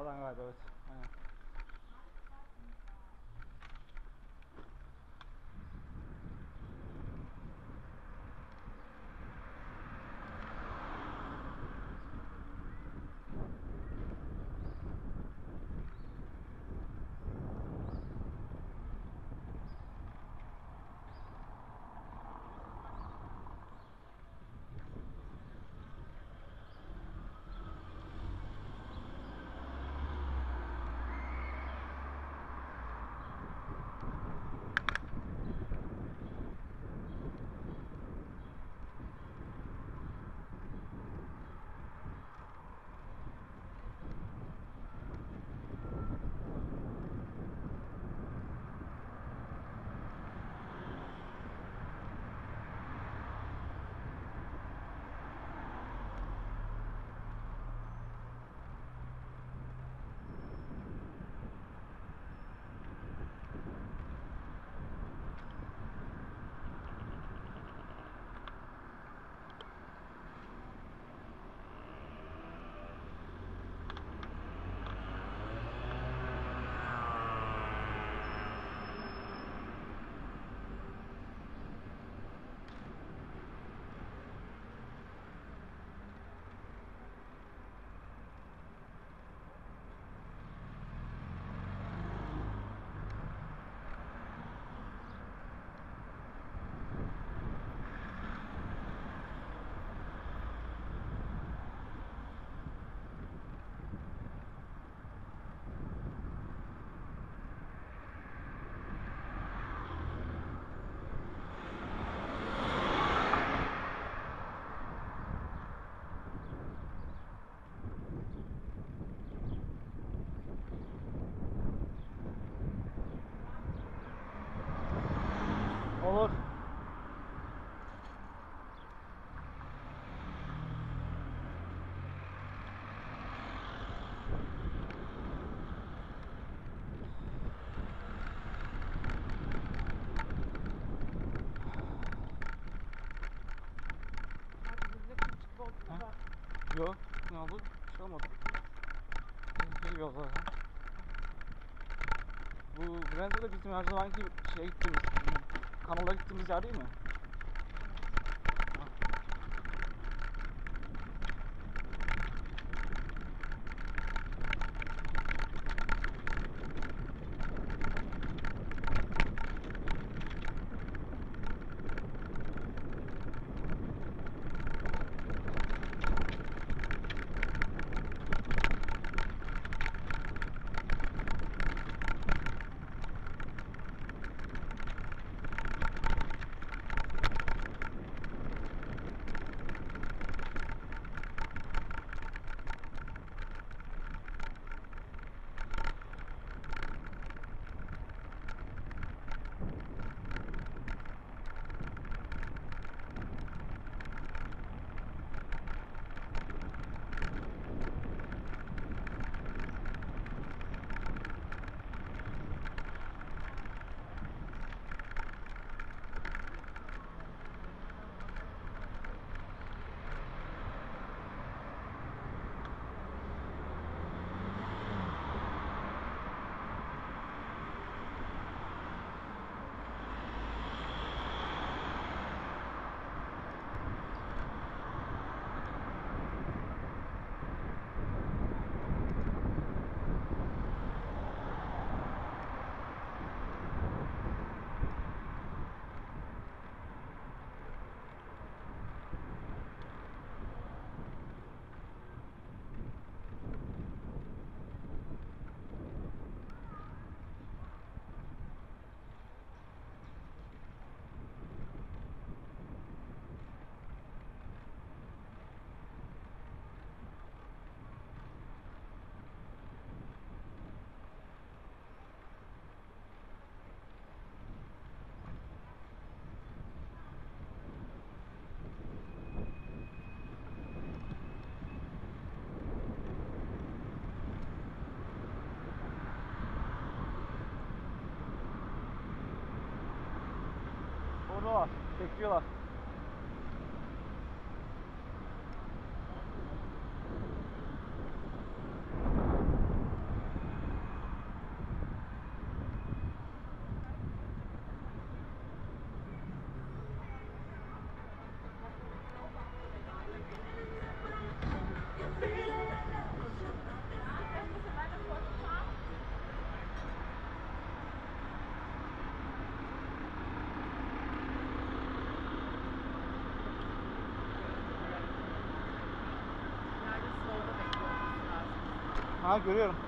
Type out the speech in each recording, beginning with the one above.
Sağdan galiba evet. Aynen. Olur. Bir yol zaten. Bu Brenda da bizim her zamanki şeye gittiğimiz, kanala gittiğimiz yer değil mi? ó, tequila. Ha görüyorum.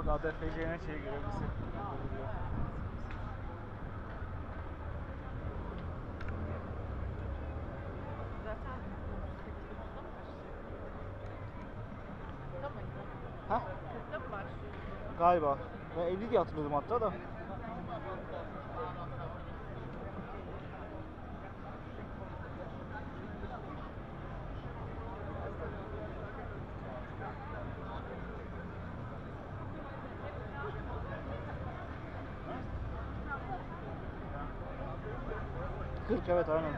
Bak ADFC'nin şey görevlisi. Zaten 8.30'da mı başlıyor? 40'da mıydı? Ha? 40'da mı başlıyor? Galiba. Ben 50 diye hatırlıyordum hatta da. Evet aynen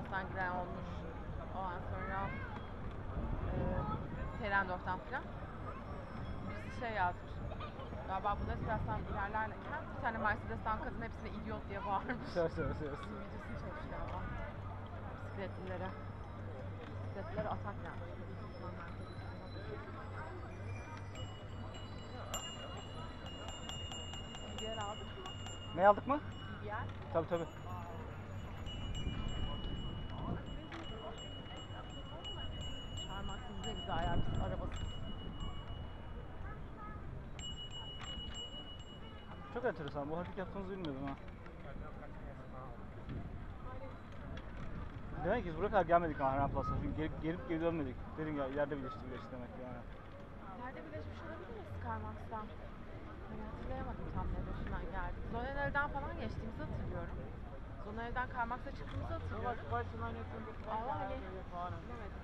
Bundesstraß'tan giden olmuş. Ondan sonra e, Serendorf'tan filan. Birisi şey yazmış. Galiba Bundesstraß'tan ilerlerken bir tane Mercedes'ten kadın hepsine idiot diye bağırmış. Söz söz söz. Bizim videosunu çekmiş galiba. Bisikletlilere. Bisikletlilere atak yapmış. Ne aldık mı? Yer. Tabii tabii. Çarmaksız ne güzel ya biz arabasız. Çok enteresan. Bu hareket yaptığınızı bilmiyordum ha. Demek ki biz buraya kadar gelmedik Ahram Plus'a. Çünkü gelip, gelip geri dönmedik. Dedim ya ileride birleşti birleşti demek ki yani. Nerede birleşmiş olabiliriz Karmaks'tan? Hani hatırlayamadım tam ne başından geldi. Zonellerden falan geçtiğimizi hatırlıyorum. Zonellerden Karmaks'a çıktığımızı hatırlıyorum. Ama hani bilemedim.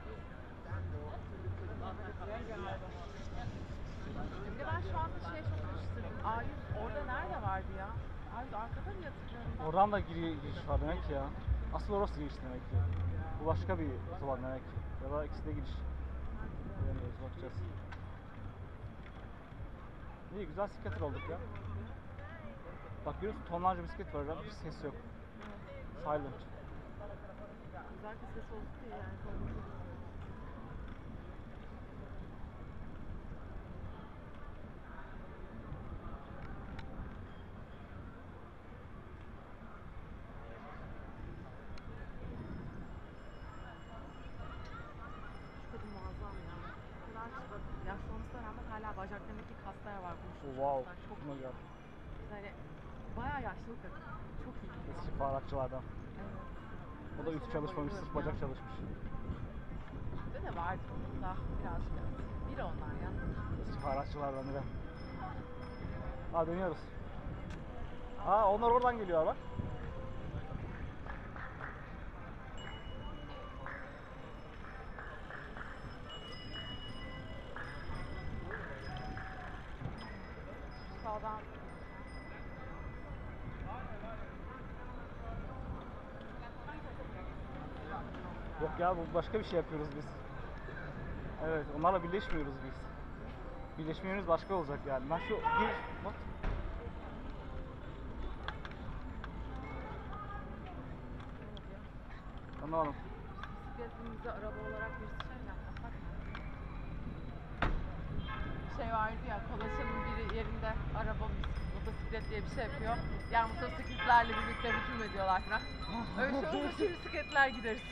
Bir de ben şu anda şey çok karıştırdım. A100 orada nerede vardı ya? A100 arkada mı hatırlıyorum ben? Oradan da giri, giriş var demek ki ya. Asıl orası giriş demek ki. Bu başka bir otoban demek ki. Ya da ikisi de giriş. Bilemiyoruz bakacağız. İyi güzel skater olduk ya. Bak görüyorsun tonlarca bisiklet var orada. Hiç ses yok. Silent. Güzel bir ses oldu ki yani. koymadım. Şu kadın muazzam ya. O kadar çıplak. Yaşlanmasına rağmen hala bacaklarındaki kaslar var. Bu Oh, wow. Çok iyi. gel. Yani bayağı yaşlı bir kadın. Çok iyi. Eski fahrakçılardan. Evet. O da üst çalışmamış, sırf bacak çalışmış. Bizde de vardı onun da birazcık. Biri onlar ya. Eski fahrakçılardan biri. Aa dönüyoruz. Aa onlar oradan geliyor bak. sağdan. Yok ya bu başka bir şey yapıyoruz biz. Evet onlarla birleşmiyoruz biz. Birleşmemiz başka olacak yani. Ben şu bir bak. Anlamadım. Bisikletimizi araba olarak bir Şey vardı ya, Kolaşan'ın bir yerinde araba, motosiklet diye bir şey yapıyor. Yani motosikletlerle birlikte hücum ediyorlar falan. Öyle şey olursa bisikletler gideriz.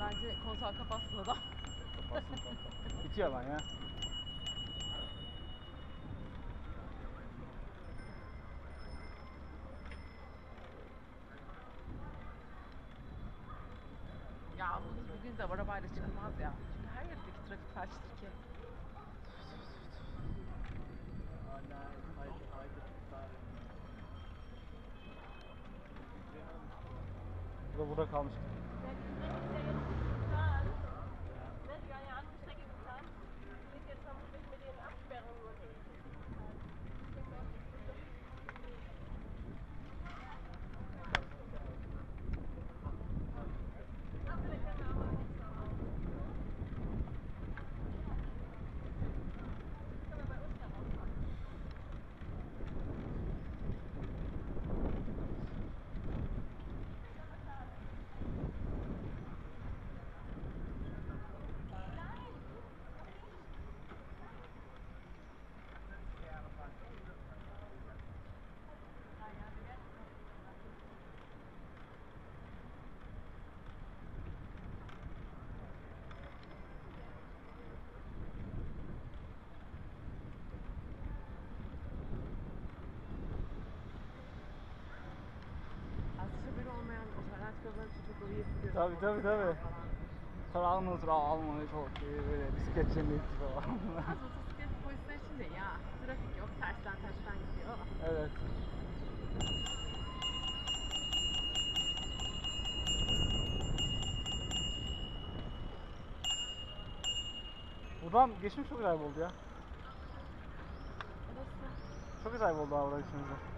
Bence konser kapatsın adam. Kapatsın kanka. Bitiyor lan ya. Ya bu- bugün de arabayla çıkılmaz ya. Çünkü her yerdeki trafik felçtir ki. Bu da burada kalmış. Otomatik yolları çok iyi biliyor. Tabi tabi tabi. Trağını trağını çok iyi böyle bisiklet cenneti falan. Az motosiklet polisler için de ya. Trafik yok, tersten tersten gidiyor. evet. Buradan geçmiş çok güzel oldu ya. Çok güzel oldu abi içimizde.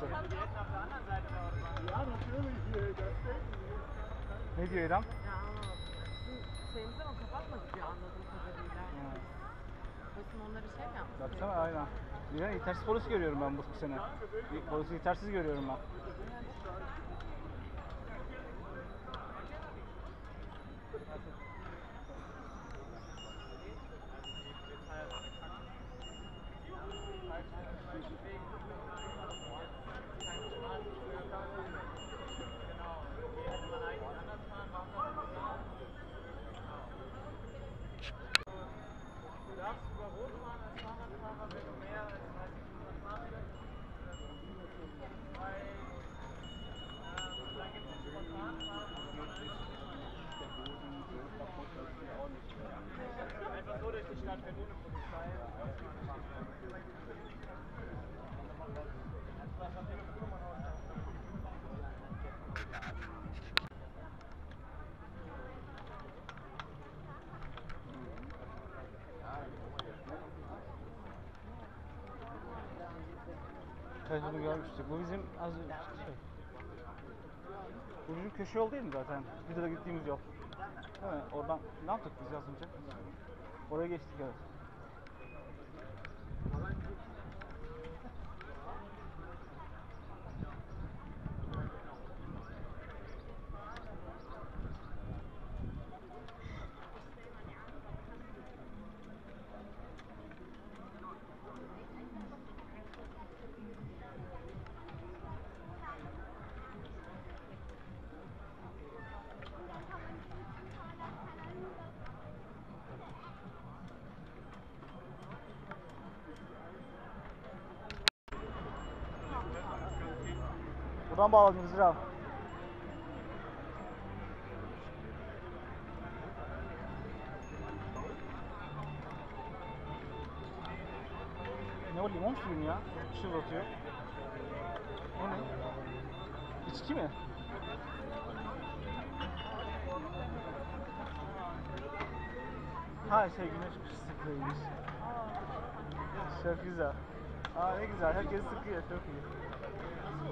Ja, natürlich, hier. Ne diyor İrem? Ya şeyimizi ama kapatmadı diyor anladığım kadarıyla. Polisin onlara şey mi yaptı? Baksana aynen. Bir de yetersiz polis görüyorum ben bu sene. Bir Polisi yetersiz görüyorum ben. Bunu görmüştük. Bu bizim az önce şey. Bu bizim köşe yol değil mi zaten? Videoda gittiğimiz yol. Değil mi? Oradan ne yaptık biz az önce? Oraya geçtik evet. Buradan bağladınız Zira. Ne o limon suyu mu ya? Şırlatıyor. O ne? İçki mi? Ha şey güneş ışıklıymış. Çok güzel. Aa ne güzel. Herkes sıkıyor. Çok iyi.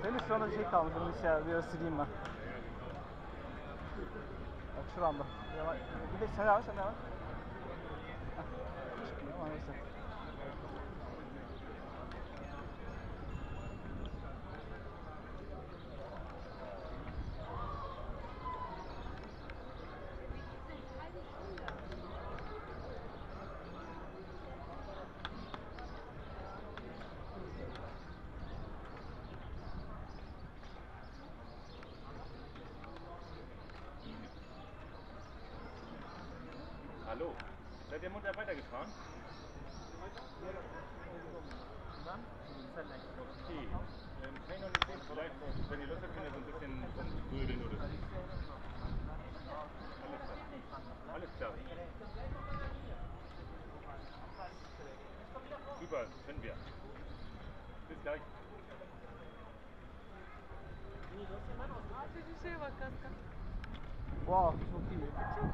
Senin şu anda şey kalmış. Onu şey biraz sileyim ben. Bak şuramda. Bir de sen yavaş sen yavaş. Weitergefahren? Okay, ähm, kann ich noch nicht sehen, vielleicht, wenn ihr Lust habt, könnt ihr so ein bisschen rumgrödeln oder so. Alles klar. Alles klar. Super, können wir. Bis gleich. Wow iyi. Çok tatlı.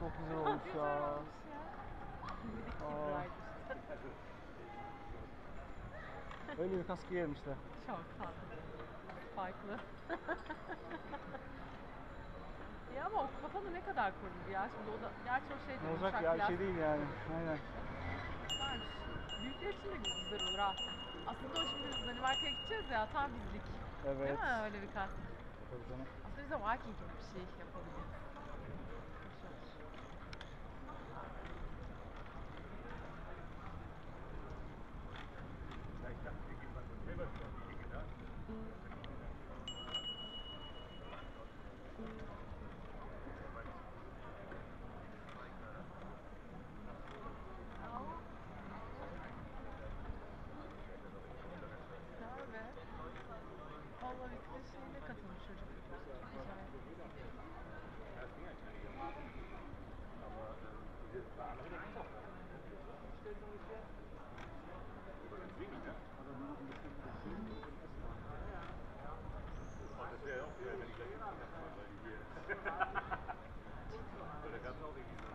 Çok güzel Öyle bir kask giyermişler. Çok tatlı. Farklı. ya ama o kafanı ne kadar korur ya. Şimdi o da gerçi o şey de Ne olacak ya bir şey değil yani. Aynen. varmış. Büyükler için de güzel olur ha. Aslında o şimdi biz Danimarka'ya gideceğiz ya tam bizlik. Evet. Değil mi öyle bir kask? Tabii canım. Aslında bize Viking gibi bir şey yapabiliriz. Hoş olur. Güzel be. Vallahi bir de şeyine katılmış çocuk. Güzel. Das wäre auch geil, wenn ich gleich in die Nacht mal, weil die hier. So, da gab es auch irgendwie so.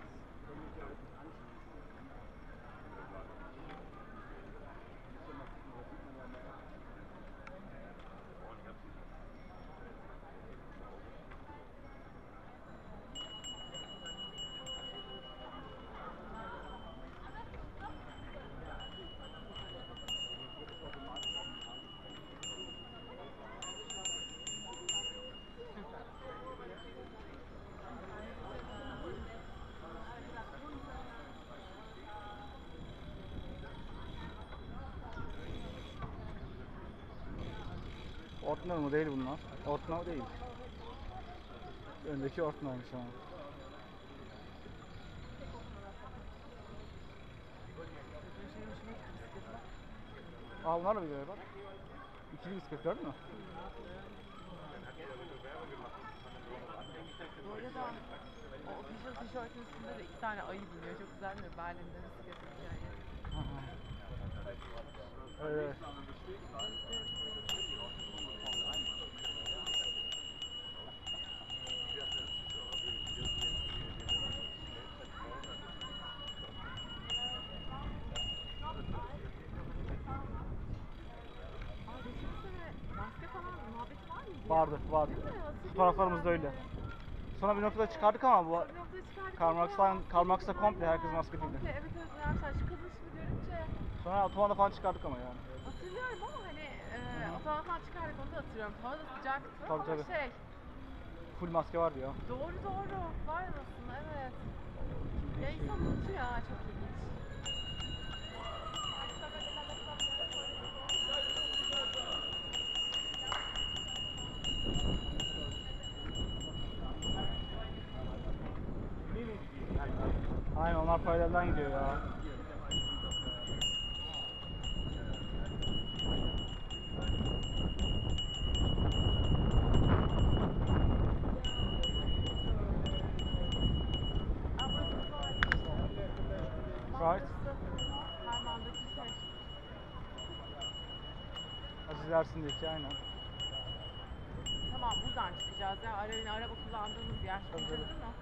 Ortner mı değil bunlar? Ortner değil. Öndeki Ortner'mış ama. Aa bunlar da biliyor bak. İkili bisiklet gördün mü? Böyle da o official tişörtün üstünde de iki tane ayı biniyor. Çok güzel mi? Berlin'de bisiklet hikayesi. Evet. Vardı, vardı. Fotoğraflarımız da öyle. Sonra bir noktada çıkardık ama bu Karl Marx'ta komple herkes maske Komple, değildi. evet evet vermişler. Şu kadın şimdi görünce Sonra otobanda falan çıkardık ama yani. hatırlıyorum ama hani e, o zaman falan çıkardık onu da hatırlıyorum. Hava da sıcaktı Tabii, ama tabii. şey Full maske vardı ya. doğru doğru var aslında evet. Ya insan unutuyor ya çok ilginç. Aynen onlar paralelden gidiyor ya. Right. Aziz Ersin'deki aynen. Tamam buradan çıkacağız ya. Araba, araba kullandığımız yer. Tabii, tabii. mi?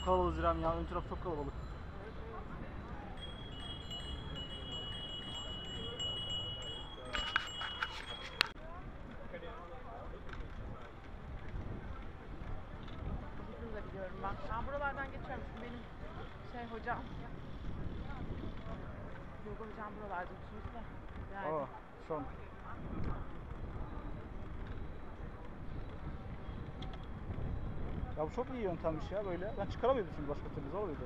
Çok kalabalık İrem ya. Ön taraf çok kalabalık. Bunu da biliyorum ben. Ben buralardan geçiyorum. Çünkü benim şey hocam. Duygu hocam buralarda oturuyor da. Yani. Aa, son. Ya bu çok iyi yöntemmiş ya böyle. Ben çıkaramıyordum çünkü başka türlü zor muydu?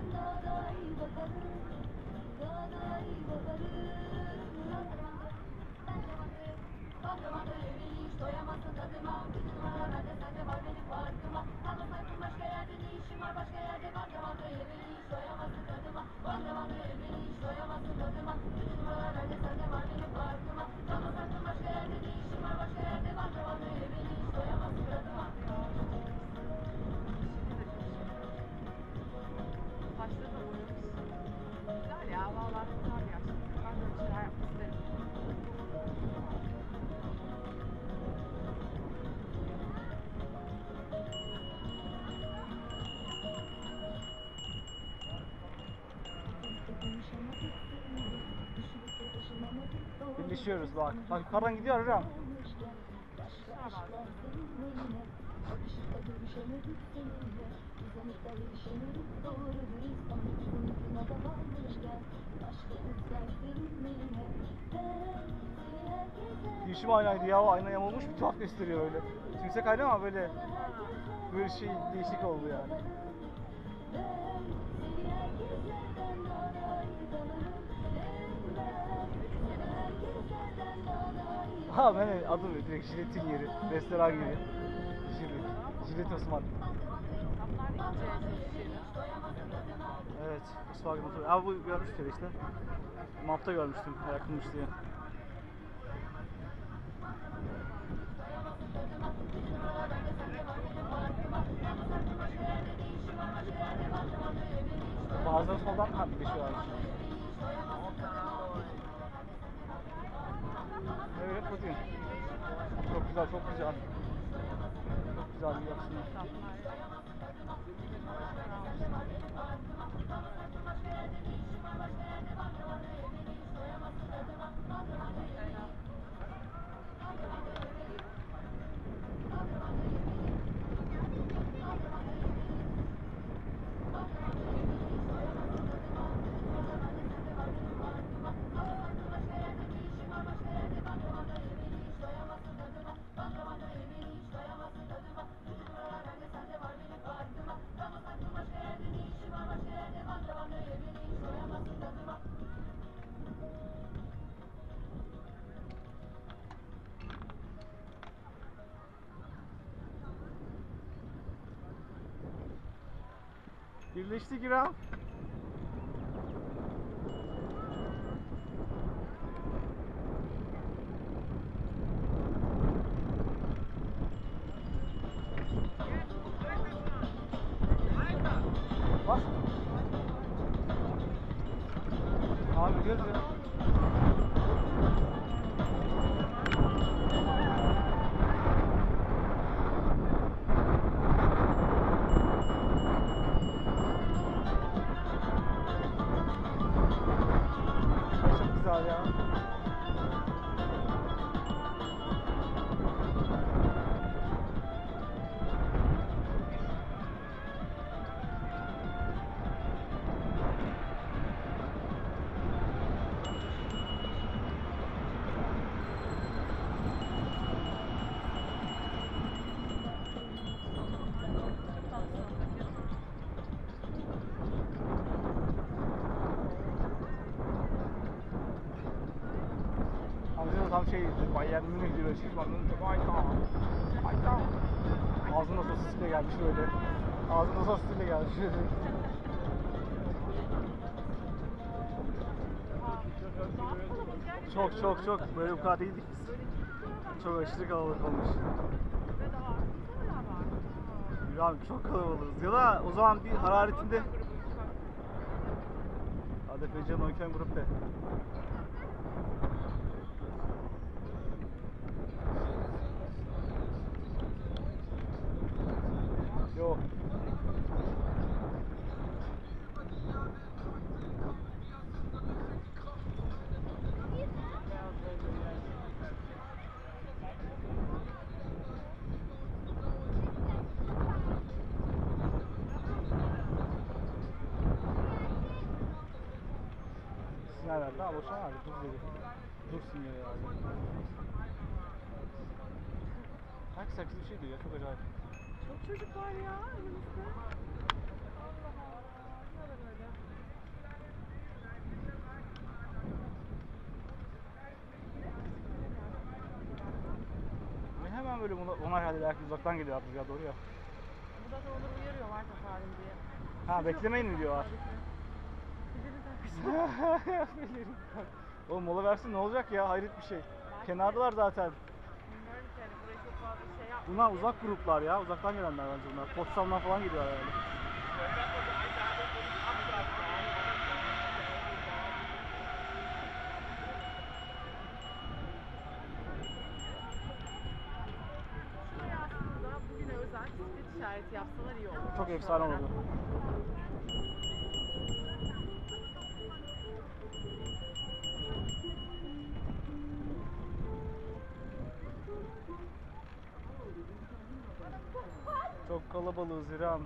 Thank you. Birleşiyoruz bak. Bak yukarıdan gidiyor İrem. Yeşim aynaydı ya. Ayna yamulmuş bir tuhaf gösteriyor öyle. Tümsek ayna ama böyle böyle şey değişik oldu yani. Ha ben adım direkt jiletin yeri. Restoran yeri. Jilet. Jilet Osman. Evet. Volkswagen motoru. Abi bu görmüştür işte. Mapta görmüştüm. Yakınmış diye. Bazıları soldan ha birleşiyorlar. Evet güzel, çok güzel. Çok güzel bir yapısınlar. Birleştik İrem. Da tam şey Bayern Münih diyor. Şişmanlığın çok ayta. Ayta. Ağzında sosisle gelmiş böyle. Ağzında sosisle gelmiş. Çok çok çok böyle bu kadar değildik biz. Çok aşırı kalabalık olmuş. İbrahim çok kalabalığız. Ya da o zaman bir hararetinde ADFC'nin Oyken Gruppe. Ama boşuna verdi. Dur dedi. Dur sinyali verdi. Herkes herkes bir şey diyor ya. Çok acayip. Çok çocuk var ya önümüzde. Allah Allah. Ne olur öyle. Ve hemen böyle buna, onlar herhalde belki uzaktan geliyor artık ya doğru ya. Bu da onları uyarıyor var tasarım diye. Ha beklemeyin mi diyorlar. Bizi de takmışlar. Oğlum mola versin ne olacak ya hayret bir şey. Kenardalar zaten. Bilmiyorum ki hani burayı çok fazla şey yapmıyor. Bunlar uzak gruplar ya. Uzaktan gelenler bence bunlar. Potsdam'dan falan geliyor herhalde. Şuraya aslında bugüne özel bisiklet işareti yapsalar iyi olur. Çok efsane oldu. Kalabalığız İrem.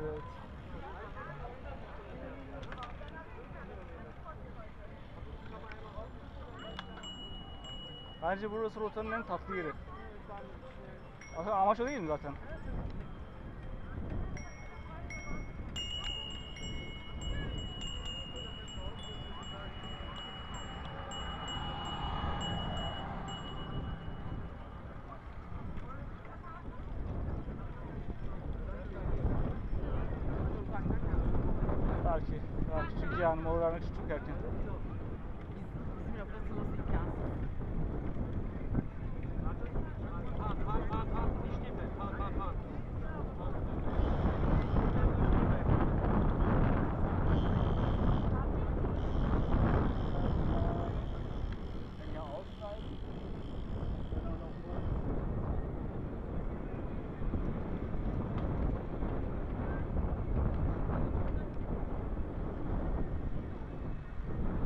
Evet. Bence burası rotanın en tatlı yeri. Amaç o değil mi zaten? Uzaktan geldi. Belki. Belki çünkü yani mola vermek için çok erken. Bizim burası nasıl imkansız?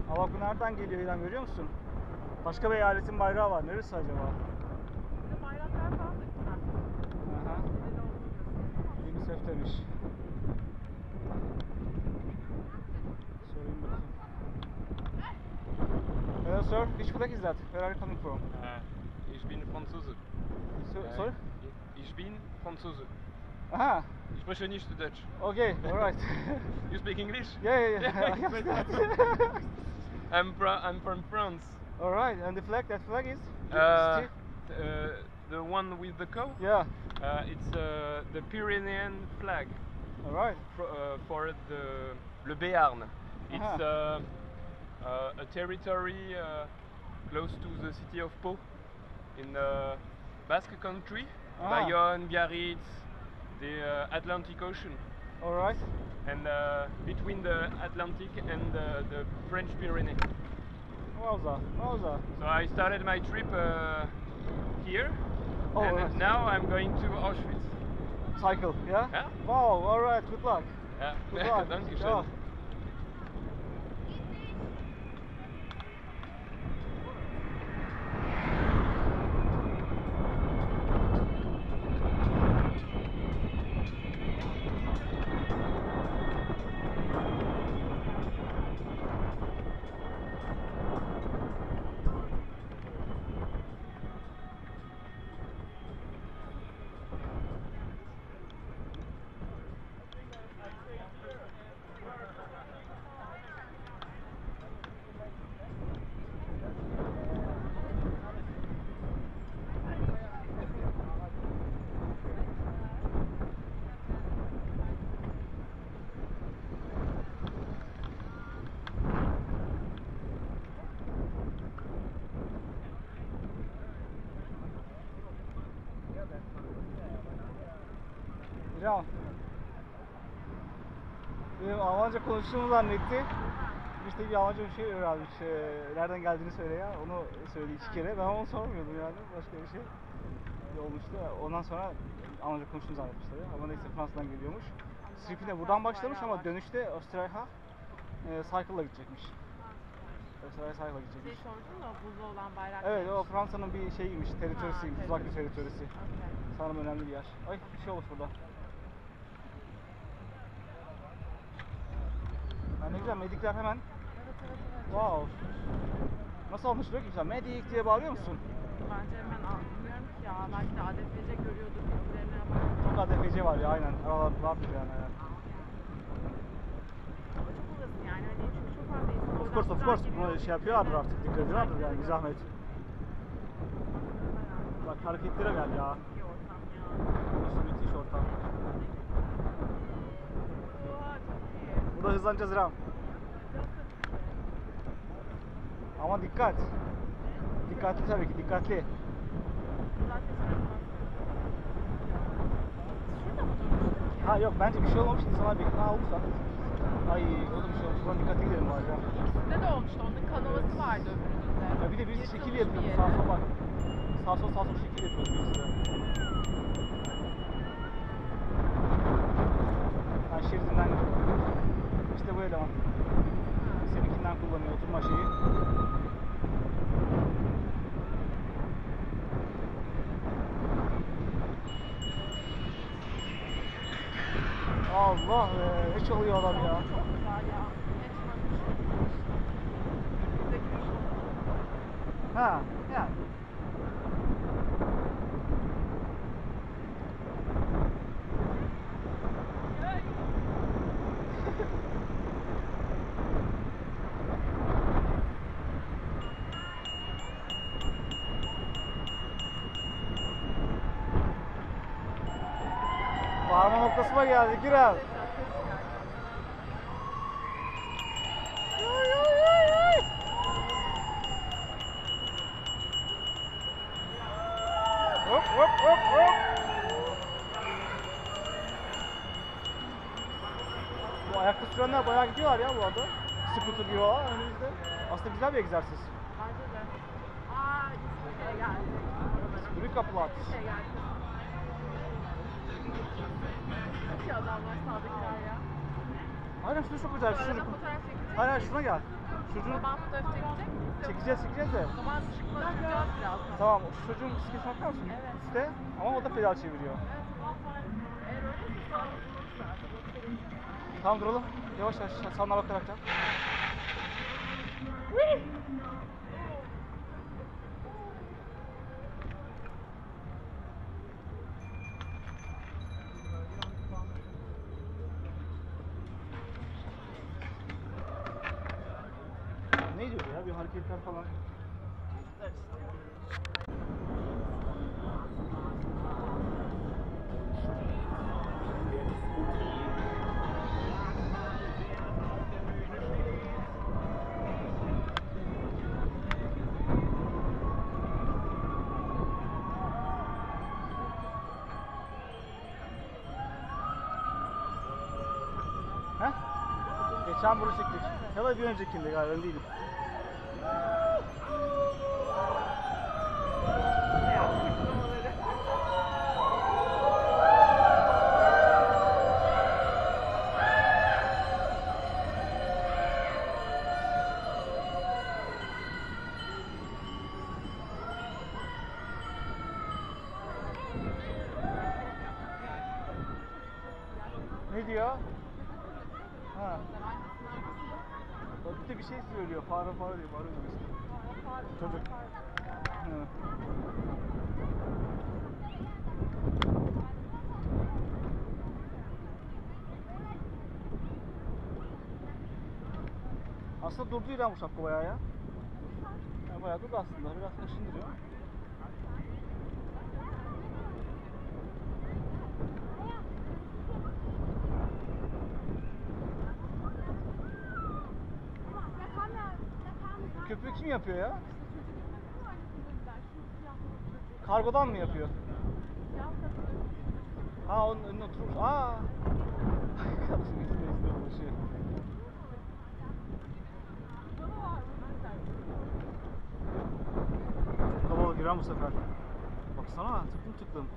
Ha bak bu nereden geliyor İrem görüyor musun? Başka bir eyaletin bayrağı var. Neresi acaba? Burada bayraklar falan da güzel. Aha. UNICEF demiş. Sorayım bakayım. Hello sir, which flag is that? Where are you coming from? Uh, ich bin Franzose. So, Äh, sorry? Ich bin Franzose. Aha, Ich spreche nicht Deutsch. okay, alright. You speak English? yeah, yeah, yeah. Yeah, I it's understand. I'm, fra- I'm from France. All right, and the flag, that flag is? Uh, uh, the one with the cow? Yeah. Uh, it's uh, the Pyrenean flag All right. for, uh, for the Le Béarn. It's Aha. uh, uh, a territory uh, close to the city of Pau in the Basque country. Ah. Bayonne, Biarritz, the uh, Atlantic Ocean. All right. And uh, between the Atlantic and the, the French Pyrenees. Wowza, wowza. So I started my trip uh, here, Oh, and right. now I'm going to Auschwitz. Cycle, yeah? Yeah. Wow, all right, good luck. Yeah. Good luck. Dankeschön. Yeah. Almanca konuştuğumu zannetti. İşte bir Almanca bir şey öğrenmiş. Ee, nereden geldiğini söyle ya. Onu söyledi iki kere. Ben onu sormuyordum yani. Başka bir şey olmuştu. Ondan sonra Almanca konuştuğunu zannetmiş tabii. Ama neyse Fransa'dan geliyormuş. Strip'ine buradan başlamış ama dönüşte Österreich'a e, cycle'la gidecekmiş. Österreich cycle'la Şey gidecekmiş. sordun da buzlu olan bayrak. Evet o Fransa'nın bir şeyiymiş, teritorisiymiş, uzak bir teritorisi. Okey. Sanırım önemli bir yer. Ay bir şey olmuş burada. Ne güzel medikler hemen. Wow. Nasıl anlaşılıyor ki güzel? Medik diye bağırıyor musun? Bence hemen al- bilmiyorum ki ya. Belki de ADFC görüyordur. Bilgilerine bak. Çok ADFC var ya aynen. Aralar vardır yani. Ama çok uzasın yani. Hani çünkü çok fazla insan Of course of course. Bunu şey yapıyorlardır artık. Dikkat ediyorlardır yani bir zahmet. Bak hareketlere gel ya. Burası müthiş ortam. İyi. Burada hızlanacağız İrem. Ama dikkat. Dikkatli tabii ki dikkatli. Ha yok bence bir şey olmamış insanlar bir ikna olursa. Ay o da bir şey olmuş. Ulan dikkatli gidelim bari ya. İkisinde de olmuştu. Onun kanaması vardı öbüründe. Ya bir de birisi şekil yeri. sağ sol bak. Sağ sol sağ sol şekil yapıyordu birisi de. Ha şeridinden İşte bu eleman. Seninkinden kullanıyor oturma şeyi. Allah be ne çalıyor adam ya. Get out. Miyim? çekeceğiz çekeceğiz de. O zaman çıkma çıkacağız birazdan. Tamam şu çocuğun bisikletine bakar mısın? Evet. Üstte ama o da pedal çeviriyor. Evet, tamam. Eğer öyleyse sağ olun. Tamam duralım. Yavaş yavaş sana bakarak da. hareketler falan. Heh? Geçen bunu çektik. Ya da bir öncekinde galiba öyle değilim. Durdu bu şapka bayağı ya. Yani bayağı durdu aslında. Biraz kaşındırıyor. Köprü kim yapıyor ya? Kargodan mı yapıyor? Ha onun önüne oturmuş. Aa. Kadın üstüne üstüne dolaşıyor. Kalabalık giren bu sefer. Baksana tıklım tıklım.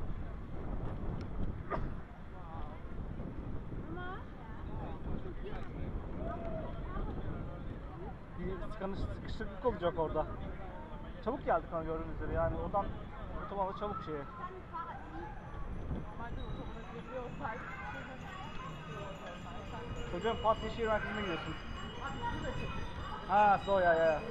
Bir tıkanış sıkışıklık olacak orada. Çabuk geldik ama gördüğünüz üzere yani oradan otobanda çabuk şeye. Çocuğun Pat Yeşil Merkezi'ne gidiyorsun. Ha, so ya ya.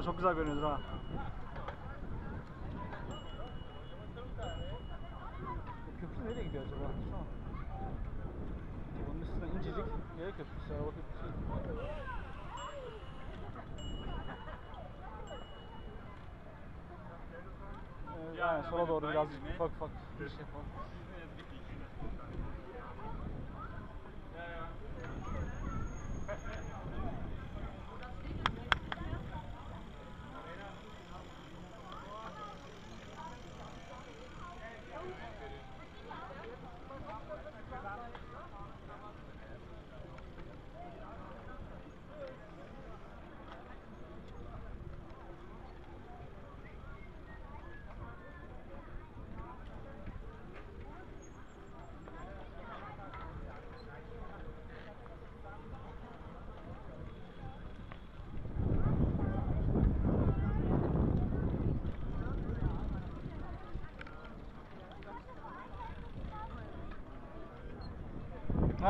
Yukarıdan çok güzel görünüyordur ha. Köprü nereye gidiyor acaba? Bunun üstüne incecik yaya köprüsü, araba köprüsü. Ee, yani sola doğru birazcık ufak ufak bir şey falan.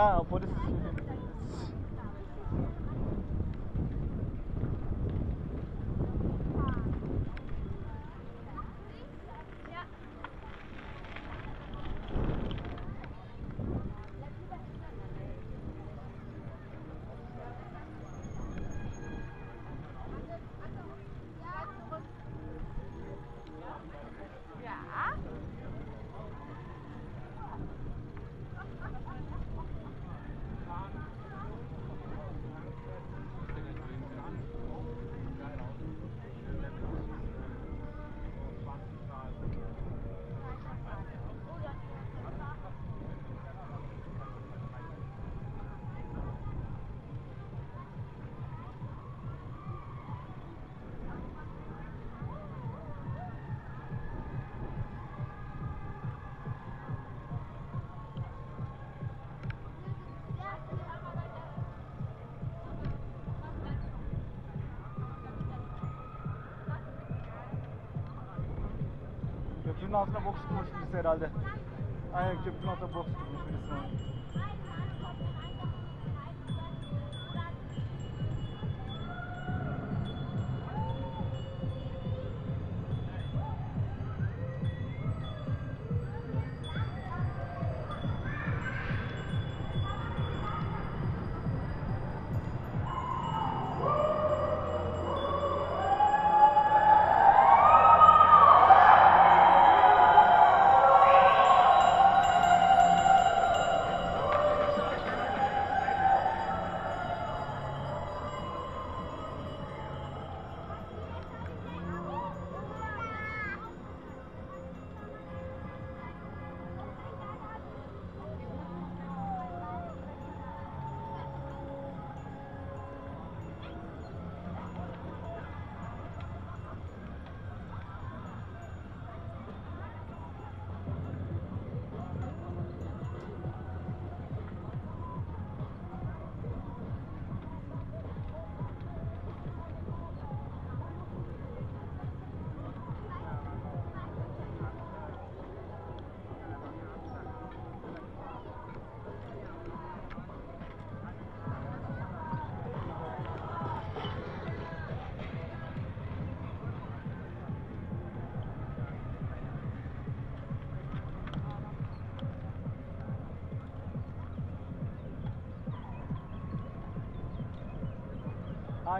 Ha polis. Ja. Altına boks birisi herhalde. Aynen köprünün altına boks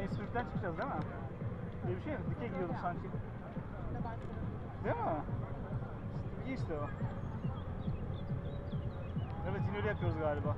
Ha İsviçre'den çıkacağız değil mi? Böyle bir şey mi? Dike gidiyorduk sanki. Değil mi? İyi işte o. Evet yine öyle yapıyoruz galiba.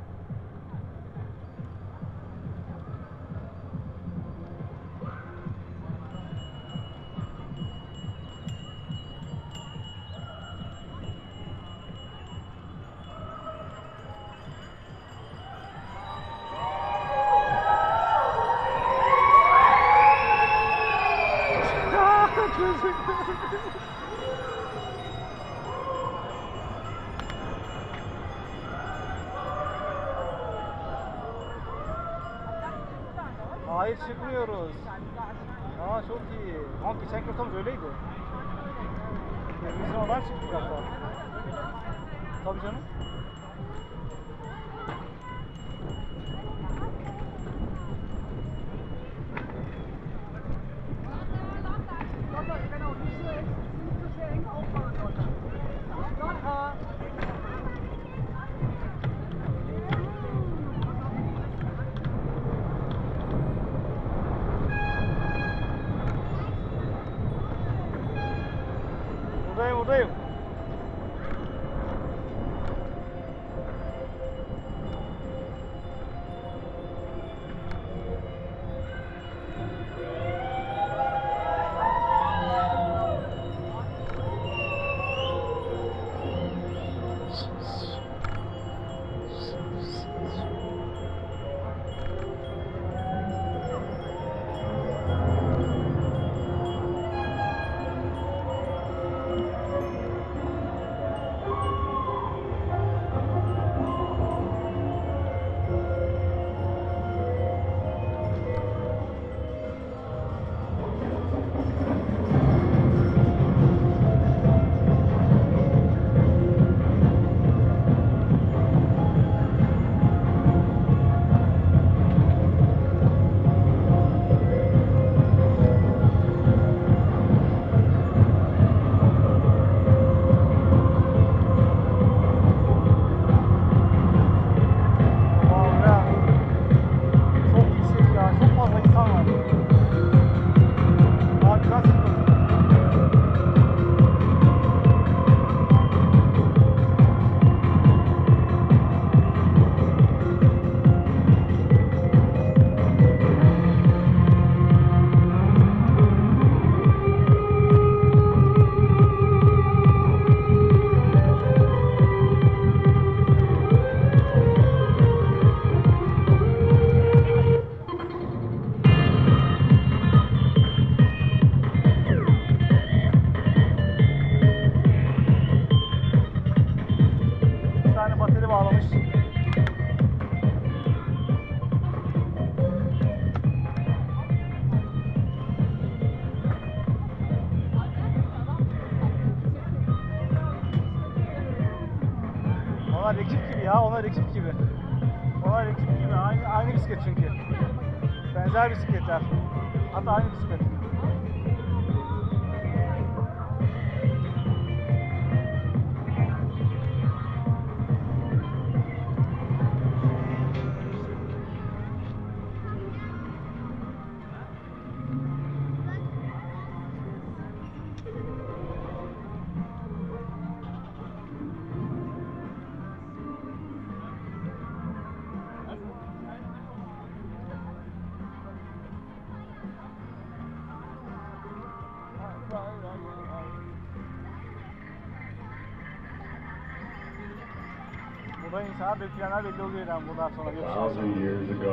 Oluyor bundan sonra görüşürüz. Thousand years ago,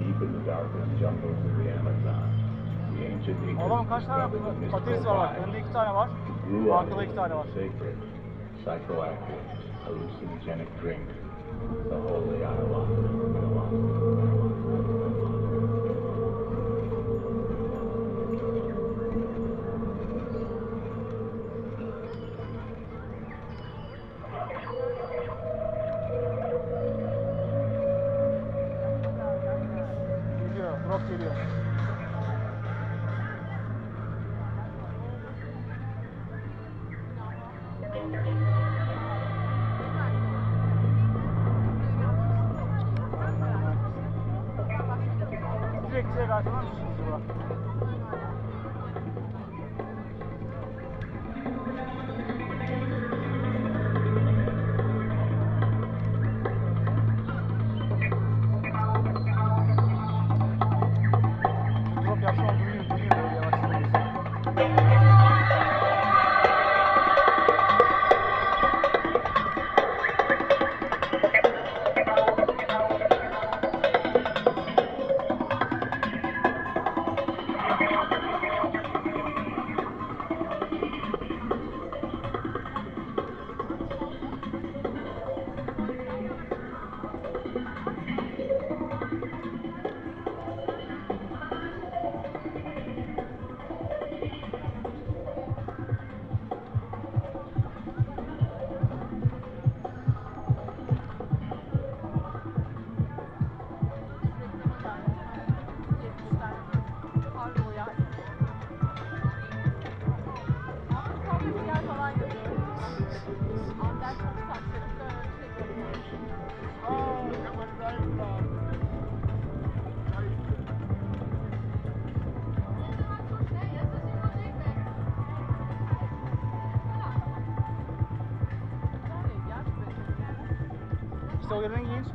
deep in the darkest jungles of the Amazon, the ancient Incas Oğlum kaç tane mystical var bak. Önde iki tane var. Arkada iki tane var. sacred, psychoactive, hallucinogenic drink, the holy ayahuasca.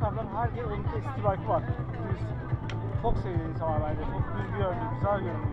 Çıkardılar. Her yer eski bike'ı var. Çok sevdiğim insanlar bence. Çok düz bir yerde. Güzel görünüyor.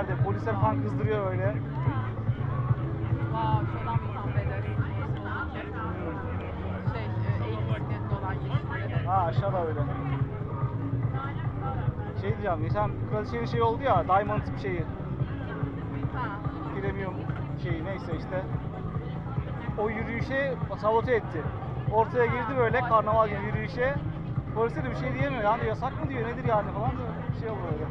Yerde. Polisler falan kızdırıyor böyle. Wow, şu adam da tam bedel. Şey, e, eğitim olan yeşilleri. Ha aşağıda öyle. Şey diyeceğim, geçen Kraliçenin şey oldu ya, Diamond bir şeyi, Ha. premium şeyi neyse işte. O yürüyüşe sabote etti. Ortaya girdi böyle karnaval gibi yürüyüşe. Polise de bir şey diyemiyor. Yani yasak mı diyor, nedir yani falan da bir şey oldu öyle.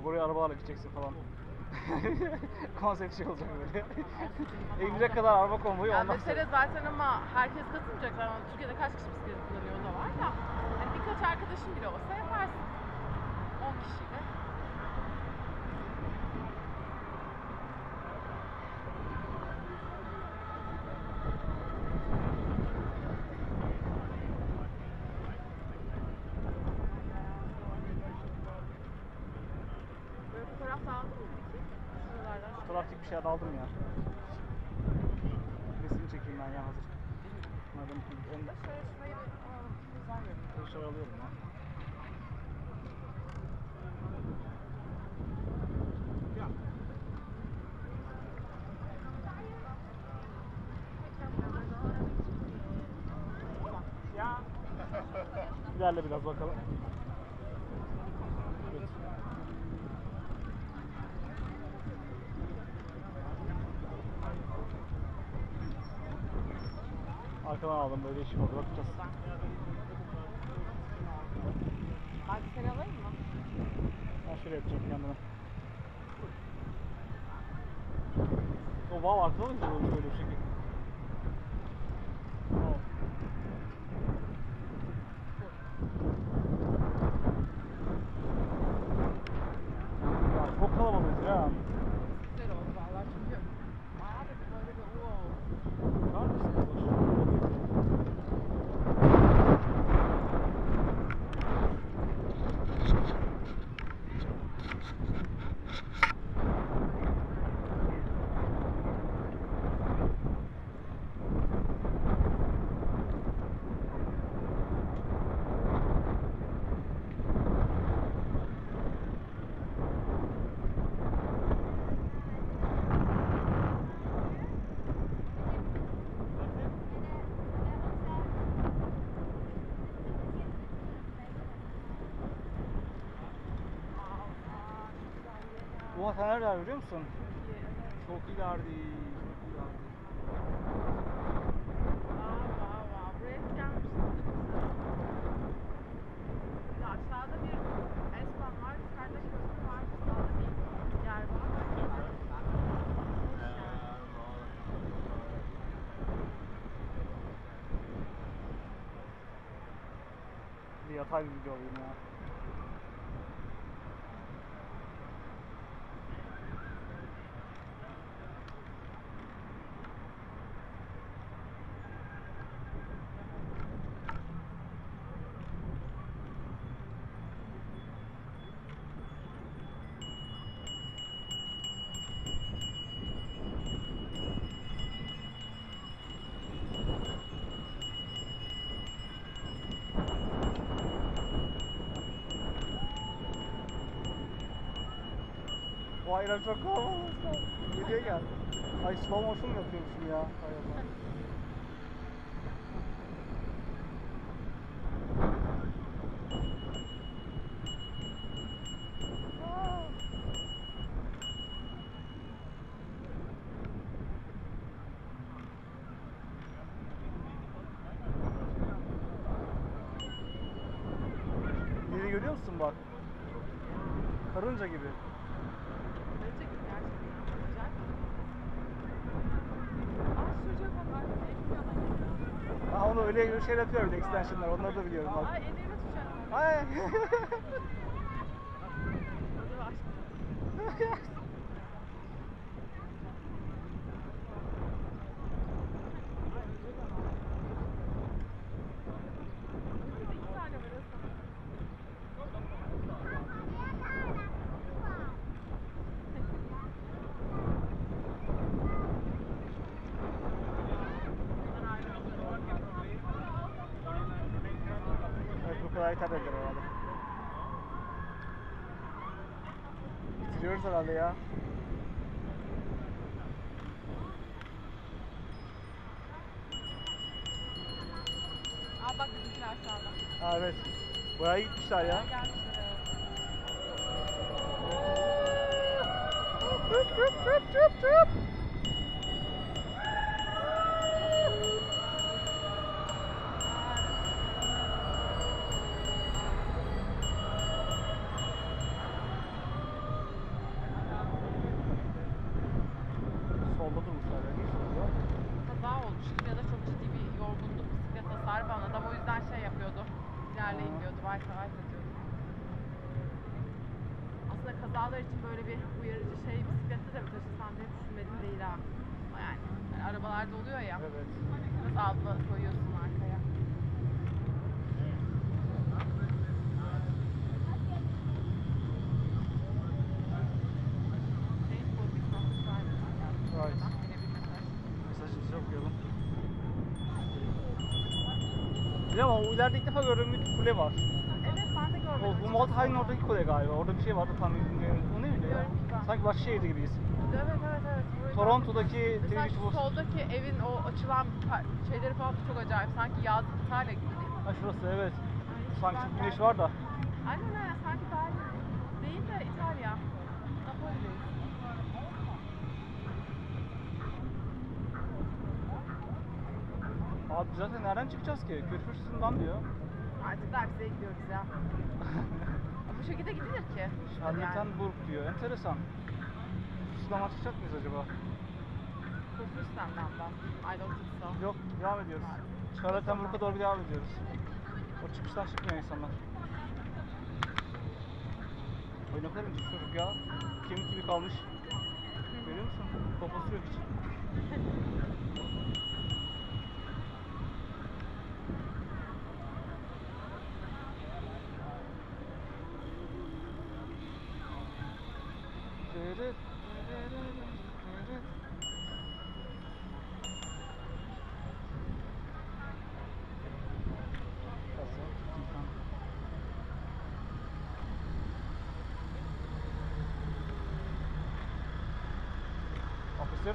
Uzak oraya arabalarla gideceksin falan. Konsept şey olacak böyle. Emir'e kadar araba konvoyu Ya ondan mesele sonra. zaten ama herkes katılmayacak. Ama Türkiye'de kaç kişi bisiklet kullanıyor o da var da. Hani birkaç arkadaşın bile olsa yaparsın. 10 kişiyle. Böyle fotoğraf da aldın mı peki? Şuralardan. Fotoğraflık bir şey aldım ya. Resim çekeyim ben ya hazır. Madem önde Şöyle şurayı. Güzel görünüyor. şöyle alıyorum ya. İlerle biraz bakalım. Evet. Arkadan aldım böyle işim oldu bakacağız. Abi seni alayım mı? Ben şöyle yapacağım kendime. O wow arkada mı güzel olmuş böyle bir şekil? Wow. Ya çok kalabalığız ya. Güzel oldu valla çünkü bayağı da bir böyle bir wow. Var mısın? Bu sen nerede biliyor musun? Çok ileride. Çok ileride. Wow wow wow. Buraya hiç gelmiştim. Ya aşağıda bir Espan var, kardeş köprü var. Sağda bir yer var. Bir yatay bir video alayım ya. Aylar çok kalabalık. Geriye gel. Ay slow motion mu yapıyormuşum ya? Hay Allah. Yeri görüyor musun bak? Karınca gibi. Böylece gerçekten güzel. Aa şuraya bak artık ekliyorlar. Ha onu öyle bir şey yapıyor bir de extensionlar onları da biliyorum. Aa ellerime tutacağım. Ay. Dur açtım. İki tane var aslında. Bunlar ayrı. evet bu kadar yeter dediler herhalde. Bitiriyoruz herhalde ya. Aa bak bizimkiler sağda. Ha evet. Bayağı gitmişler ya. Gelmişler evet. Çöp çöp çöp çöp çöp. ilerleyin diyor. Dubai Savaş atıyor. Aslında kazalar için böyle bir uyarıcı şey bisiklette de mi taşısam diye düşünmedim değil ha. Ama yani, yani arabalarda oluyor ya. Evet. Nasıl abla koyuyorsun arkaya. Facebook is not private. Right. Yine bir mesaj. Mesajımızı okuyalım. Ya ama o ileride ilk defa gördüğüm bir kule var. Evet ben de gördüm. O, bu Kule galiba. Orada bir şey vardı tam bilmiyorum. O ne biliyor? Bilmiyorum ki ben. Sanki başka şehirde gibiyiz. Evet evet evet. Burayı Toronto'daki Mesela şu bu. soldaki evin o açılan şeyleri falan çok acayip. Sanki yaz İtalya gibi değil mi? Ha şurası evet. Sanki çok güneş var da. Aynen aynen sanki Berlin değil de İtalya. Napoli'deyiz. Abi zaten nereden çıkacağız ki? Körfürstü'nden diyor. Artık Leipzig'e gidiyoruz ya. Bu şekilde gidilir ki. Charlottenburg diyor. Enteresan. Sudan çıkacak mıyız acaba? Kufristan'dan da. I don't think so. Yok, devam ediyoruz. Charlottenburg'a doğru devam ediyoruz. O çıkıştan çıkmıyor insanlar. Ay ne kadar ince çocuk ya. Kemik gibi kalmış. Görüyor musun? Poposu yok hiç. Officer.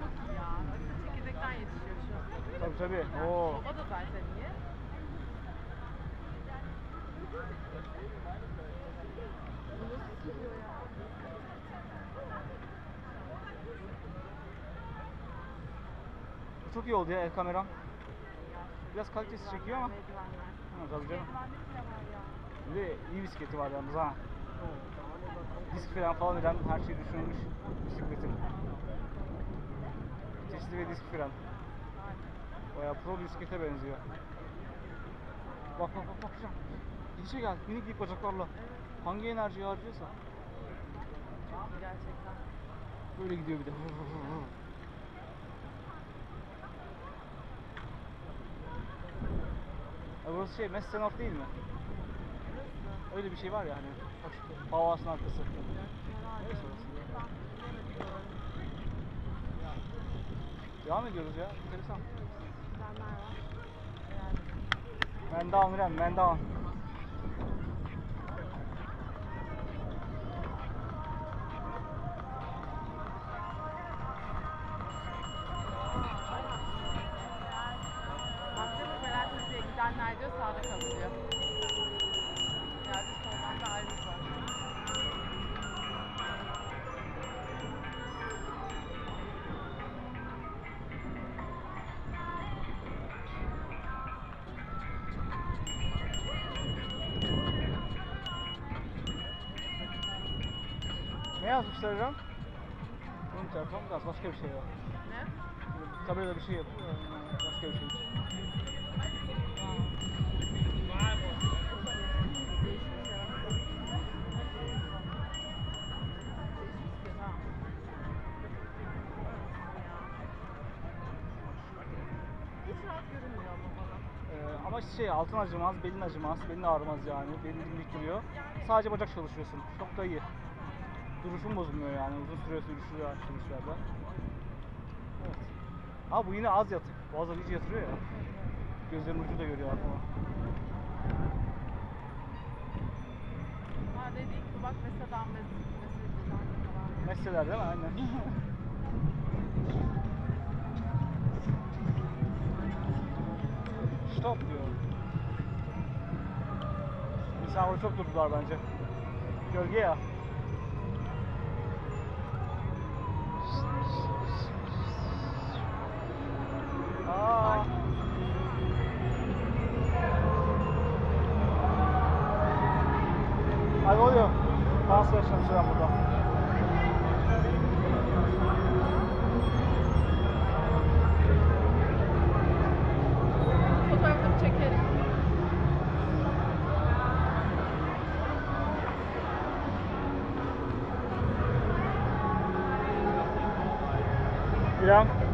Çok iyi ya. Aslında çekirdekten yetişiyor şu. Tabii tabii. Yani Oo. Baba da zaten iyi. Çok iyi oldu ya el kameram. Biraz kalitesiz çekiyor ama. Ha, tabii canım. Bir de iyi bisikleti var yalnız ha. Disk falan falan veren her şey düşünülmüş bisikletin. Vitesli ve disk fren. Bayağı pro bisiklete benziyor. Bak bak bak bak hocam. İçe gel minik minik bacaklarla. Hangi enerjiyi harcıyorsa. Gerçekten. Böyle gidiyor bir de. Ya burası şey Messenort değil mi? Öyle bir şey var ya hani. Açık havasının arkası. Neyse orası. Devam ediyoruz ya. Enteresan. Trenler var. Herhalde. Man yazmışlar Ren? Bunun telefon gaz, başka bir şey yok. Ne? Tabelada bir şey yok. Başka bir şey. Bana. Ee, ama şey altın acımaz, belin acımaz, belin ağrımaz yani. Belin dimdik duruyor. Sadece bacak çalışıyorsun. Çok da iyi. Duruşun bozulmuyor yani uzun süre sürüşüyor sürüşlerde. Evet. Ha bu yine az yatık. Boğazı iyice yatırıyor ya. Gözlerin ucu da görüyor aklıma. Ha dediğin gibi bak mesela mesajdan falan. Mesleler değil mi? Aynen. Stop diyor. İnsanları çok durdular bence. Gölge ya. Ay oluyor. Dans an burada. Fotoğrafını çekelim. İrem.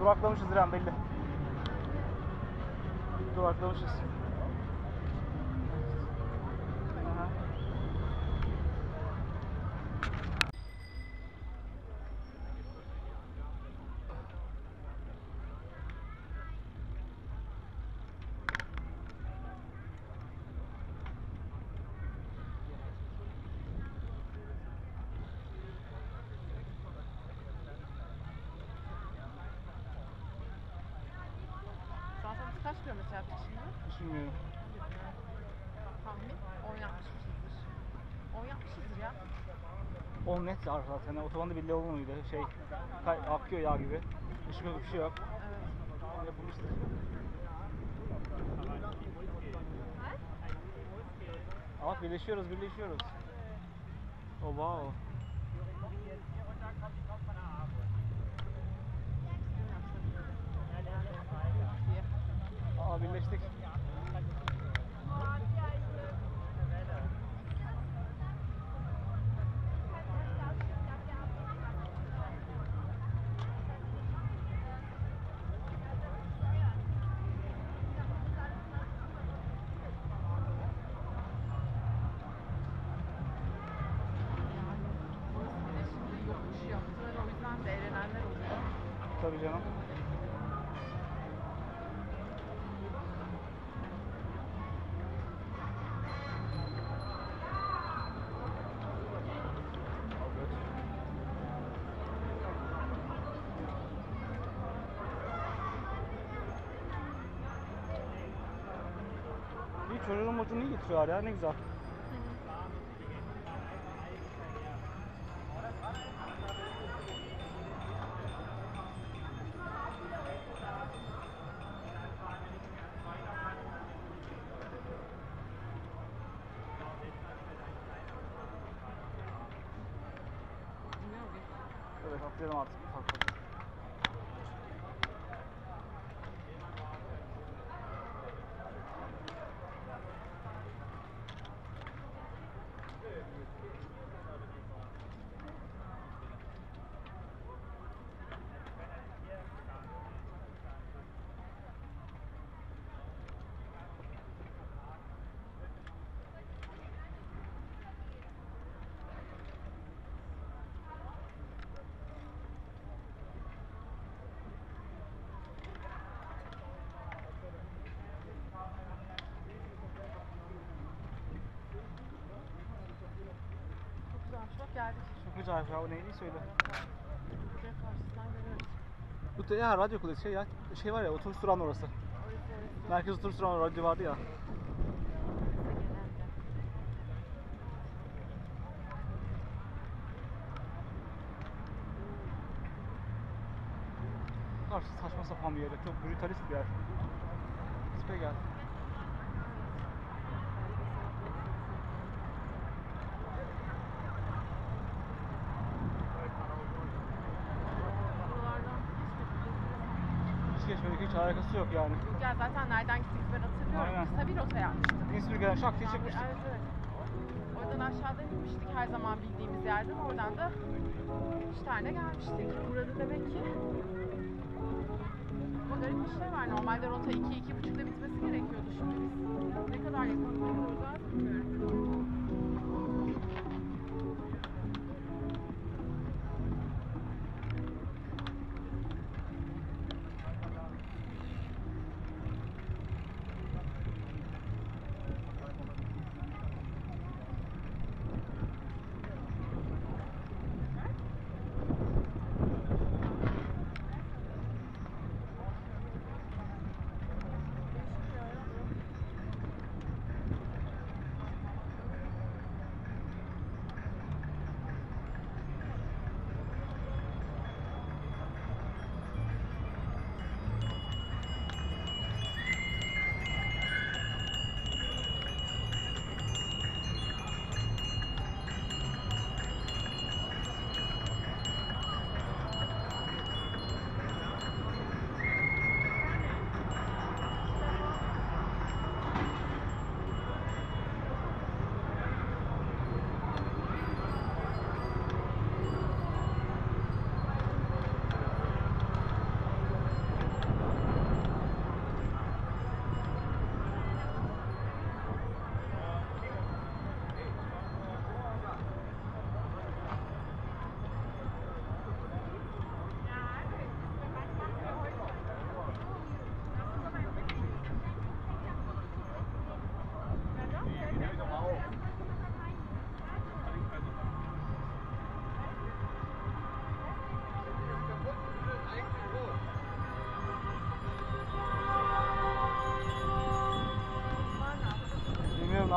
Duraklamışız İrem belli. Duraklamışız. Aha. Zaten biz kaç kilometre yaptık şimdi? Hiç bilmiyorum. Tahmin 10 yapmışızdır. 10 yapmışızdır ya. Net var zaten. Otobanda belli olmuyordu. Şey kay- akıyor yağ gibi. Hiçbir bir şey yok. Evet. Yapılmıştır. Ama birleşiyoruz, birleşiyoruz. Oh wow. Aa birleştik. Burası bir de şimdi yokuş yaptılar o yüzden de eğlenenler oluyor. Tabii canım. İyi çocuğun modunu iyi getiriyorlar ya ne geldik. Çok güzel ya o neydi söyle. Görüyoruz. Bu da ya radyo kulesi şey ya şey var ya otobüs durağının orası. Merkez otobüs durağının radyo vardı ya. Karşı saçma sapan bir yer. Çok brutalist bir yer. Tipe gel. Buralardan Hiç geçmedik hiç alakası yok yani. Yok ya zaten nereden gittik ben hatırlıyorum. Aynen. Kısa bir rota yapmıştık. İnspirgeden şak diye çıkmıştık. evet evet. Oradan aşağıdan inmiştik her zaman bildiğimiz yerden. Oradan da Stein'e gelmiştik. Burada demek ki ama garip bir şey var. Normalde rota 2-2.30'da bitmesi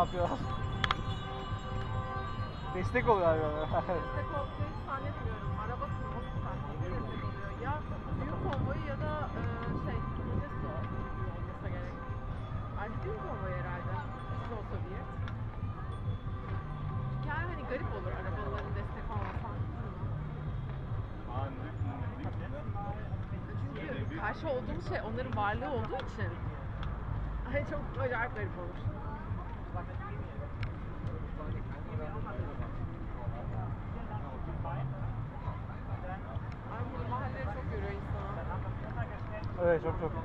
yapıyorlar. Destek oluyorlar böyle. Destek olduğunu zannetmiyorum. Araba sınırı sahneyi destek oluyor. Ya büyük konvoyu ya da e, şey, neresi o? Olmasa gerek. Ay büyük konvoyu herhalde. Sizin olsa diye. Yani hani garip olur arabaların destek olmasa. Çünkü karşı olduğum şey onların varlığı olduğu için. Ay çok acayip garip olur. Evet çok çok.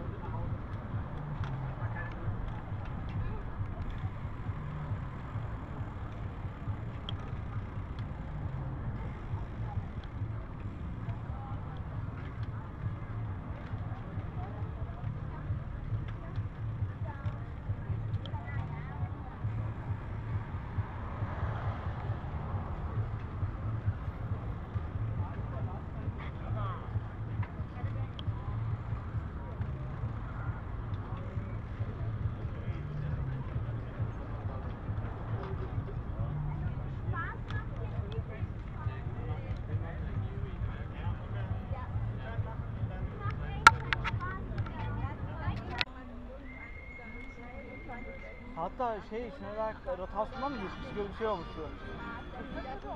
Hatta şey Şener Rathaus'undan mı geçmiş? Böyle bir şey olmuştu.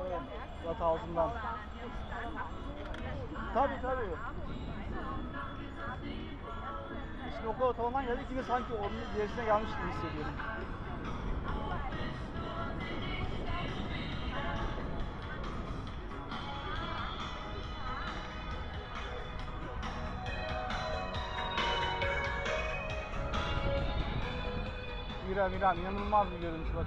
Evet, Rathaus'undan. Tabii tabii. Şimdi okul ortamından geldik yine sanki onun gerisine gelmiş gibi hissediyorum. İrem İrem inanılmaz bir görüntü bak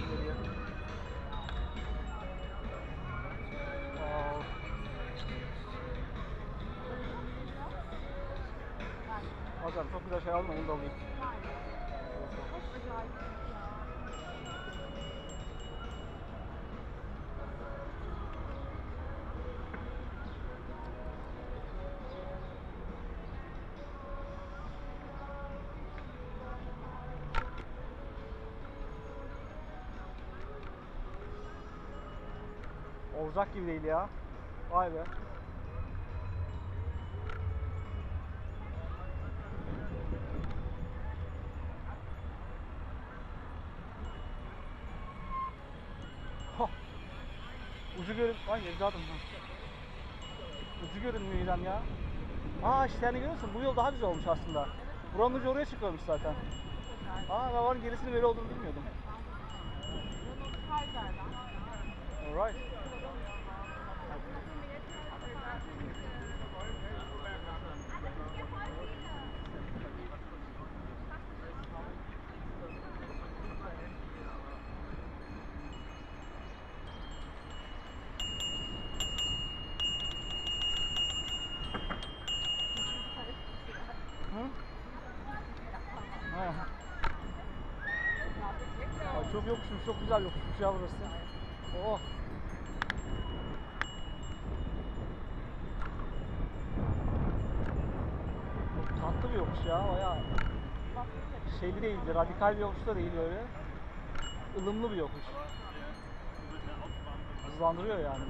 Olacak gibi değil ya. Vay be. Hah. Ucu görün. Ay evladım. ha. Ucu görünmüyor İrem ya. Aa işte yani görüyorsun bu yol daha güzel olmuş aslında. Buranın ucu oraya çıkıyormuş zaten. Aa ben onun gerisinin böyle olduğunu bilmiyordum. Alright. Hı? Ha. Ay çok yokuşmuş, çok güzel yokuşmuş ya burası. Oh. Çok tatlı bir yokuş ya, bayağı şeyli değildi, radikal bir yokuş da değil öyle. ılımlı bir yokuş. Hızlandırıyor yani.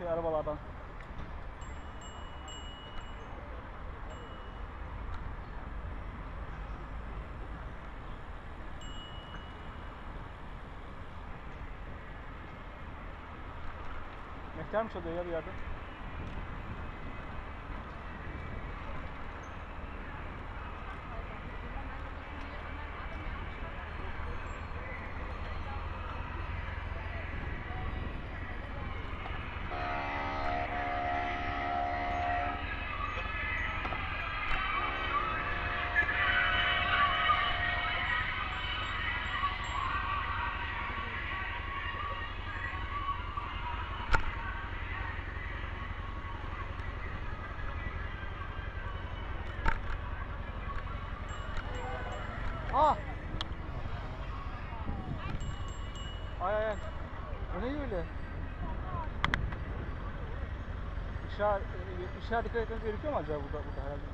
Şey arabalardan? Mehter mi çalıyor ya bir yerde? 70'a 70'a e, dikkat etmemiz gerekiyor mu acaba burada burada herhalde?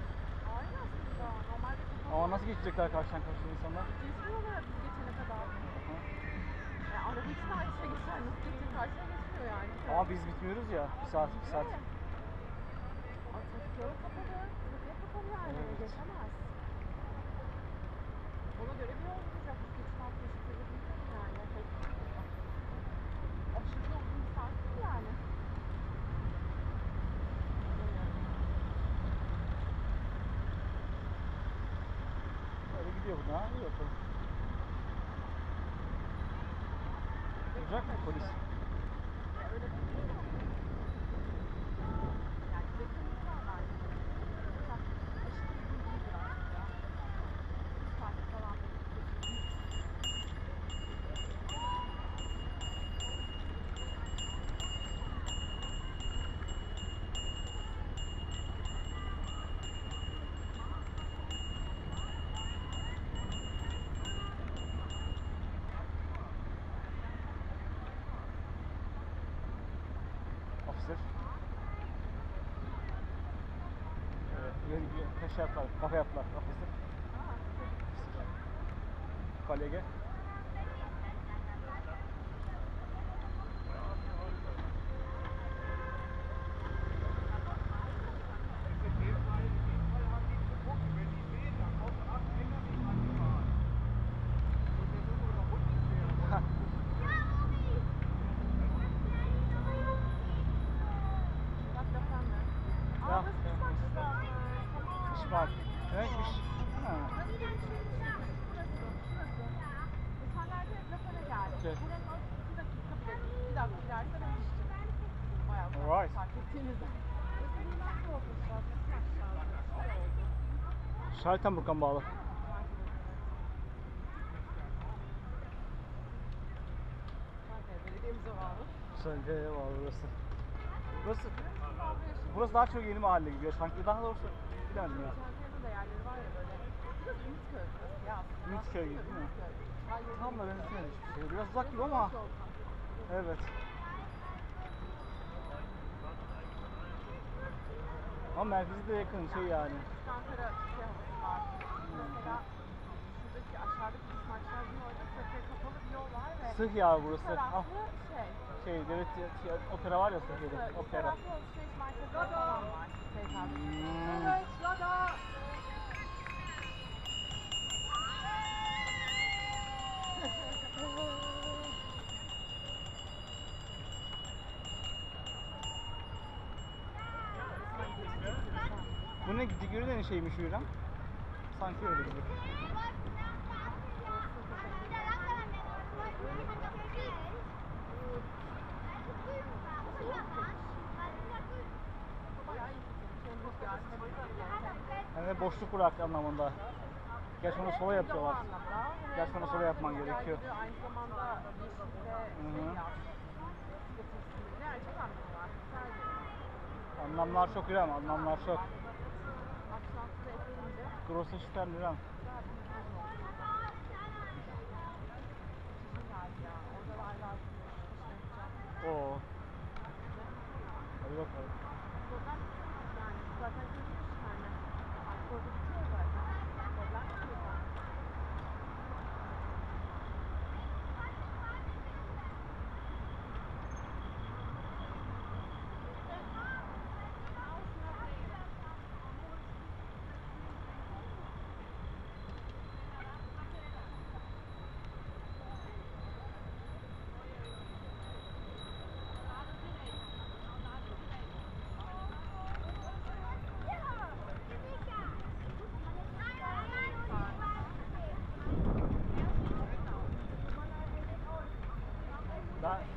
Aynı aslında. Normalde Ama nasıl geçecekler karşıdan karşıya insanlar? Geçmiyorlar biz geçene kadar. Yani araba iki tane işe geçer. Nasıl geçir karşıya geçmiyor yani. Ama biz bitmiyoruz ya. Bir saat, bir saat. Evet. Ay, yolu kapalı. Trafiğe kapalı yani. Evet. Geçemez. Ona göre bir yol bulacak. Duracak mı polis? Ya öyle bir şey yok. Yani yakınlık var bence. Çok aşırı uzun değil biraz ya. Bir saat falan bekliyorsun. Officer. Evet, Kaş yaptılar, kafa yaptılar. Officer. Kolege. Bak efendim. Aa, Ya. burası bir başta. Tamam. Pişman. Neymiş? Ha. Burası bir başta. Şurası, şurası. Geçenlerde lafına geldi. Okey. Buranın o iki dakika bile, bir dakika ileride demiştim. Bayağı fark- Alright. fark ettiğinizde. Burası bir nasıl olmuş ya? Nasıl aşağıda? Şöyle oldu. Schaltenburg'a bağlı. Zaten belediyemize bağlı. Söyle bağlı burası. Burası, burası daha çok yeni mahalle gidiyor sanki. Daha doğrusu bilemedim ya. Çankaya'da da gibi değil mi? Tam da benzemedi hiçbir şey. Biraz uzak gibi ama evet. Ama merkezi de yakın şey yani. Ankara şey havası var. Mesela şuradaki aşağıdaki İsmail orada trafiğe kapalı bir yol var ve Sıh ya bu burası. Ah, taraflı şey. şey devlet şey, opera var ya Sofya'da. Bu Opera. taraflı alışveriş merkezleri falan var. TKB. Hmm. Evet, Lada. Bu ne Digiri'nin şeymiş Hürrem? Sanki öyle gibi. Bayağı iyi. Temmuz yani. Yani boşluk bırak anlamında. Gerçi onu sola yapıyorlar. Gerçi onu sola yapman gerekiyor. Aynı zamanda yeşilde Hı şey hı. yap. Getirsin. Yani çok anlamı var. Güzel bir. Anlamlar çok Hürrem, anlamlar çok. Aksansı ekleyince Grosse Stern Hürrem. güzel bir mesaj oldu. Çizim geldi ya. Orada da aylar sürüyor. Oo. Hadi bakalım. Problem yani zaten görüyorsun yani. Alkolde bitiyor zaten. Problem yok zaten.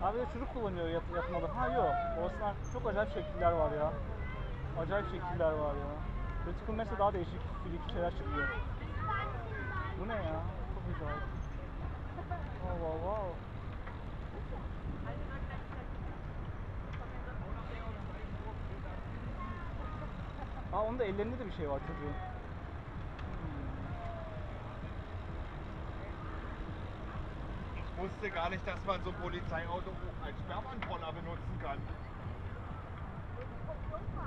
Abi de çocuk kullanıyor yat, yatmalı. Ha yok. Orasında çok acayip şekiller var ya. Acayip şekiller var ya. Critical Mass'e daha değişik filik şeyler çıkıyor. Bu ne ya? Çok güzel. Wow wow wow. Aa onun da ellerinde de bir şey var çocuğun. Wusste gar nicht, dass man so ein Polizeiauto als Sperrmanntroller benutzen kann.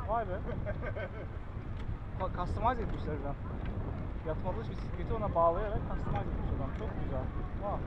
Vay be. Ka- Customize etmişler adam. Yatmalı bisikleti ona bağlayarak customize etmiş adam. Çok güzel. Vay.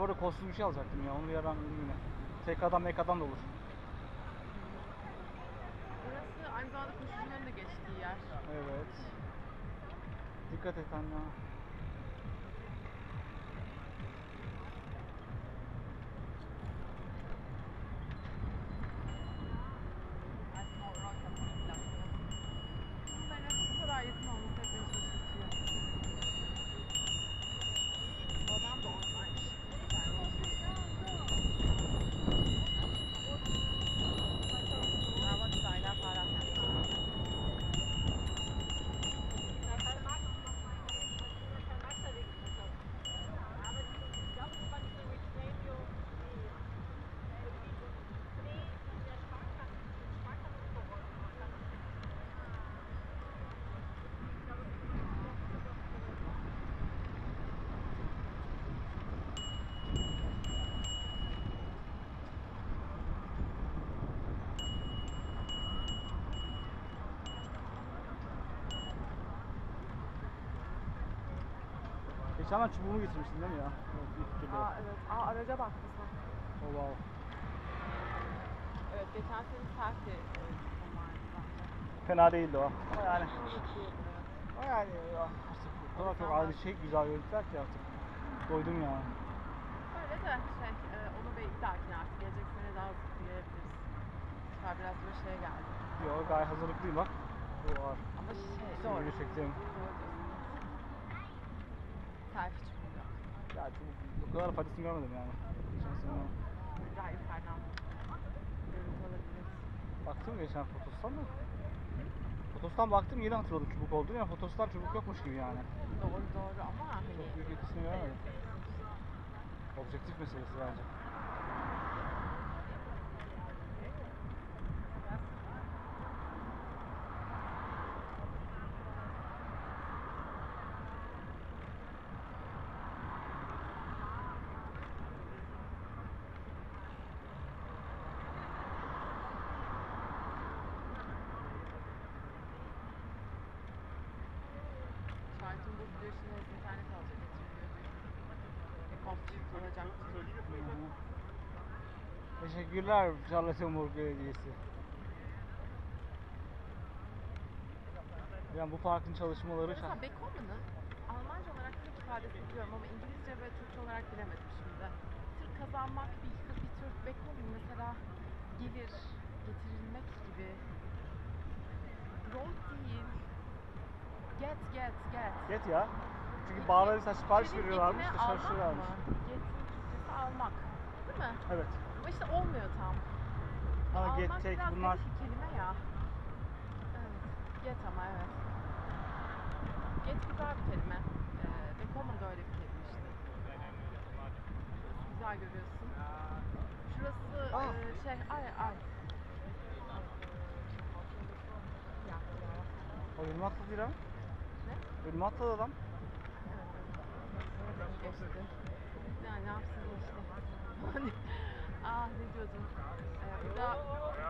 Ben burada kolsuz bir şey alacaktım ya. Onu bir yerden buldum yine. TK'dan MK'dan da olur. Burası aynı zamanda koşucuların da geçtiği yer. Evet. Dikkat et anne. Aslında o rock yapmak Bunların hepsi bu kadar yakın olması hep beni şaşırtıyor. Bu adam da oradaymış. Bravo, Taylan Farah yapmış. Ben çubuğumu getirmiştin değil mi ya? Aa evet. Aa araca baktı sen. Oh wow. Evet geçen sene bence. Fena değildi o. Ama yani, ama yani ya, artık o kadar çok ayrı şey güzel görüntüler ki artık. Doydum ya. Öyle de şey, e, onu bir dahakine artık gelecek sene daha görebiliriz. Bu sefer biraz böyle şeye geldi. Yo gayet hazırlıklıyım bak. Bu var. Ama şey, Doğru. doğru. çektim. Selfie çubuğu. Ya çubuk o kadar faydasını görmedim yani. Geçen sene. Daha yukarıdan görüntü alabiliriz. Baktım geçen Fotos'tan da. Fotos'tan baktım yeni hatırladım çubuk olduğunu ya Fotos'tan çubuk yokmuş gibi yani. Doğru doğru ama hani Çok büyük etkisini göremedim. Objektif meselesi bence. Şartın bu video için hep internet alacak getiriliyor. Bir konflikt olacak. Teşekkürler Charlottenburg Belediyesi. Yani bu parkın çalışmaları Mesela Beethoven'ın Almanca olarak tek ifadesini biliyorum ama İngilizce ve Türkçe olarak bilemedim şimdi. Türk kazanmak bir, bir Türk Beethoven mesela gelir, getirilmek gibi. Road değil. Get, get, get. Get ya. Çünkü bağlarıysa sipariş Get'in veriyorlarmış da mı? Get'in Türkçesi almak. Değil mi? Evet. İşte olmuyor tam. Ama almak get, take biraz bunlar bir kelime ya. Evet. Get ama evet. Get güzel bir kelime. Ee, Beethoven da öyle bir kelime işte. Güzel görüyorsun. Şurası e, şey ay ay. Ya, ya. o ölüm değil ha. Ne? Ölüm atladı adam. Geçti. Ya ne yapsın işte. Hani, ah ne diyordum. Ee, burada,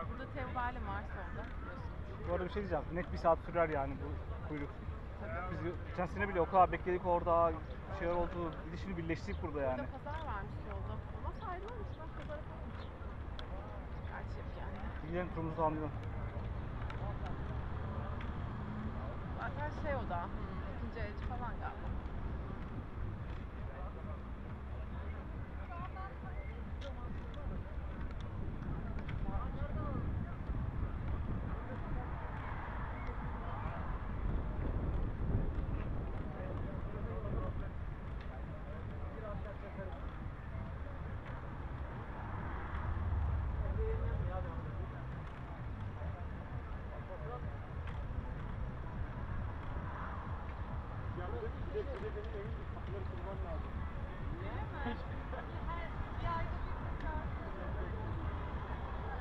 burada Teobal'im var solda. Bu arada bir şey diyeceğim. Net bir saat sürer yani bu kuyruk. Tabii. Biz geçen sene bile o kadar bekledik orada. Bir şeyler oldu. Bir de şimdi birleştik burada yani. Burada pazar varmış yolda. Ama sayılmamış lan pazara koymuş. Gerçi yok yani. Gidelim turumuzu tamamlayalım. Zaten şey o da. Hmm, ikinci elci falan galiba.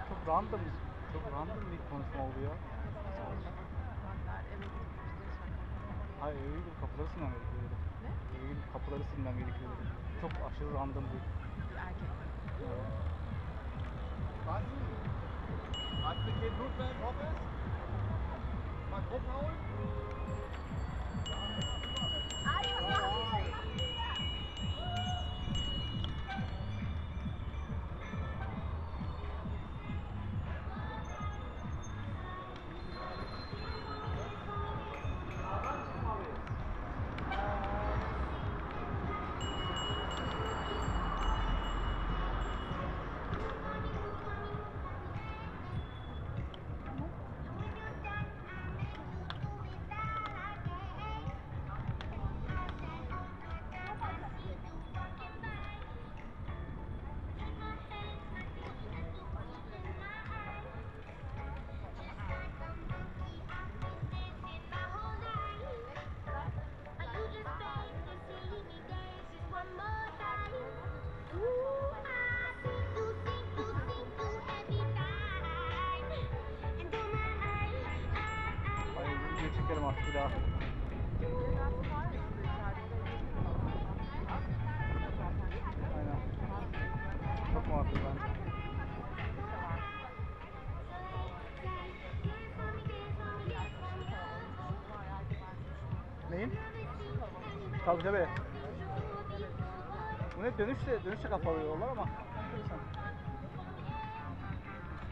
Çok random, çok random bir konuşma şaka. Hayır eve gidip kapıları silmem gerekiyor. Ne? Eve gidip kapıları silmem gerekiyor. Çok aşırı random bir. Bir erkek. Geht gut, wer drauf ist? Mal Gruppe hauen? ありがとう video çekerim artık bir daha. Aynen. Çok muhakkak ben. Neyin? Tabii tabii. Bu ne dönüşte, dönüşte kapalı yollar ama.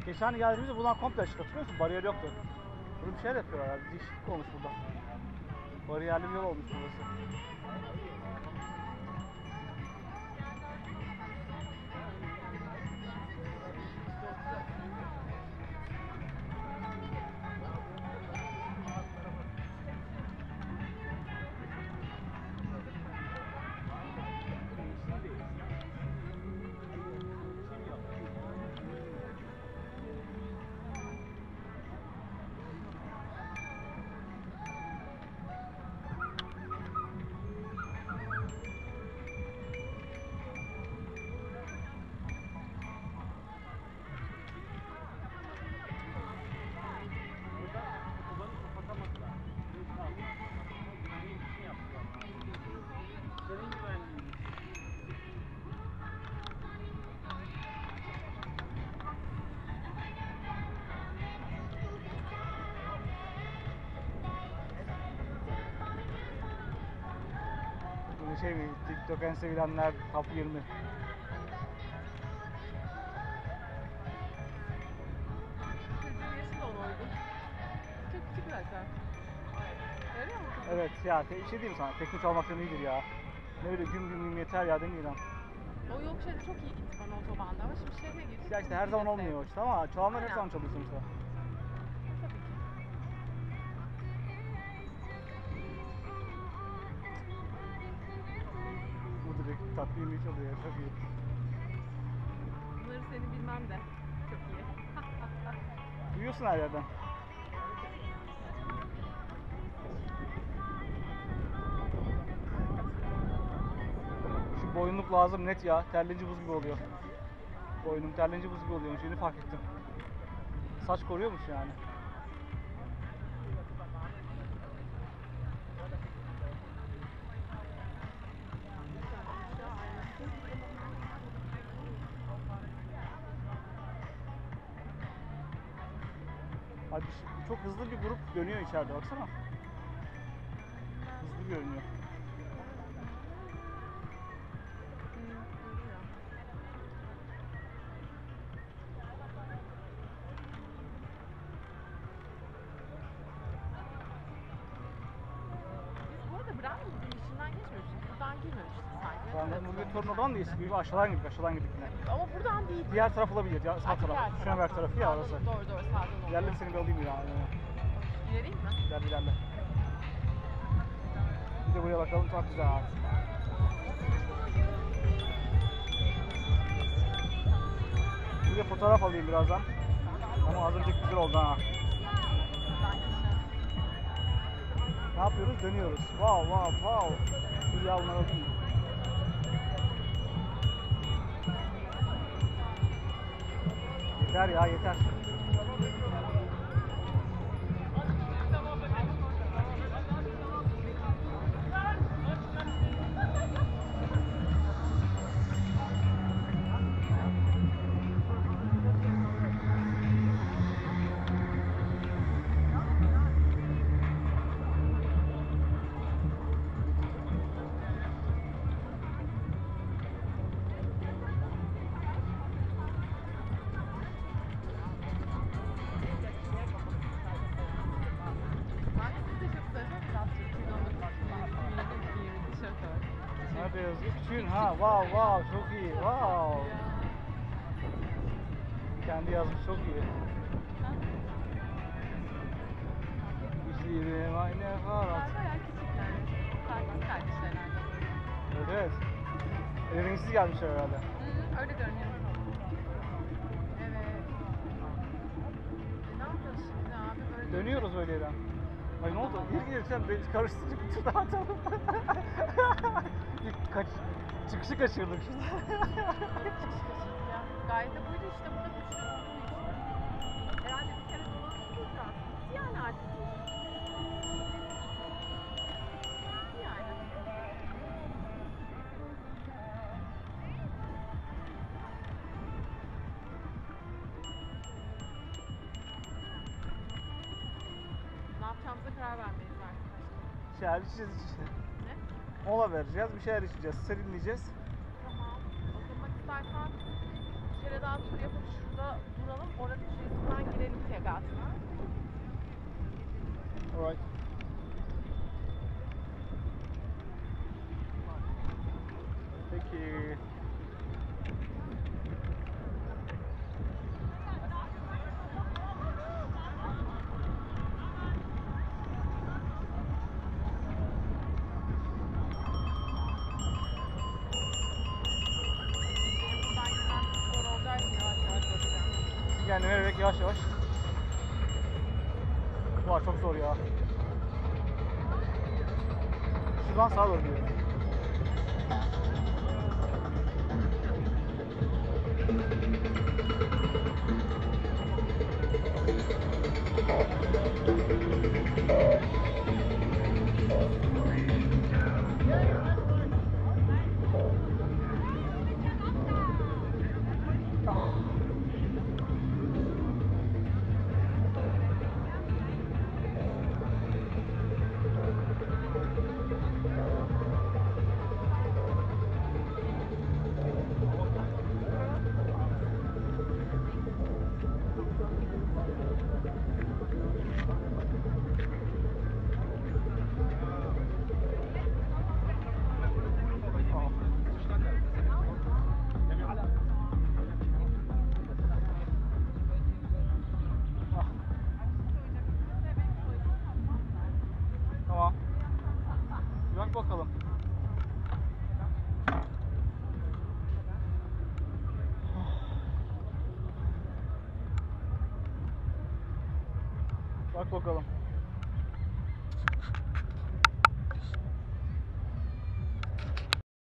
Geçen geldiğimizde buradan komple açık hatırlıyor musun? Bariyer yoktu. Şeyler yapıyorlar. Değişiklik olmuş burada. Bariyerli bir yol olmuş burası. Şey mi? TikTok en sevilenler top 20. Çocuğun yaşı da ona uygun. Çok küçük zaten. Musun? Evet ya te- şey diyeyim sana teknik olmaktan iyidir ya. Ne öyle güm güm güm yeter ya değil mi İrem? O yol şeridi çok iyi gitti bana otobanda ama şimdi şehre girdik. Ya işte her zaman olmuyor işte ama çoğalma her zaman çalıyor sonuçta. Yemeği çalıyor çok iyi. Bunları seni bilmem de. Çok iyi. Duyuyorsun her yerden. Şu boyunluk lazım net ya. Terlince buz gibi oluyor. Boynum terlince buz gibi oluyor. Şimdi fark ettim. Saç koruyormuş yani. Dönüyor içeride baksana. Hızlı görünüyor. Brandenburg'un içinden geçmemiştik. Buradan girmemiştik Evet, buraya hatırlamıyorum. tornadan değil, gibi aşağıdan gibi, aşağıdan girdik yine. Ama buradan değil. Diğer taraf olabilir, ya, sağ taraf. diğer Şuna tarafı ya orası. Doğru doğru sağdan oldu. İlerle seni bir alayım ya. İleriyim mi? İlerle ilerle. Bir de buraya bakalım çok güzel. Bir de fotoğraf alayım birazdan. Ama az önce güzel oldu ha. Ne yapıyoruz? Dönüyoruz. Wow wow wow. Dur ya bunları alayım. Yeter ya yeter. Nerede yazıyor? Küçüğün ha. Wow wow çok iyi. Wow. Kendi yazmış çok iyi. Aynı bayağı küçük yani. Kardeş kardeşler herhalde. Evet evet. Evinsiz gelmişler herhalde. Hı, öyle görünüyor. Evet. E, ne yapıyoruz şimdi abi? Böyle Dönüyoruz öyle yerden. Ay ne oldu? İlk gelirken de karıştırdık bir tur daha atalım. Kaç, çıkışı kaçırdık şurada. Ya, Gayet de buydu işte. Burada için. İçeceğiz işte. Ne? Mola vereceğiz, bir şeyler içeceğiz, serinleyeceğiz. Tamam. O zaman istersen bir kere daha tur yapıp şurada duralım. Oranın içerisinden girelim tegatına. Alright. Bakalım.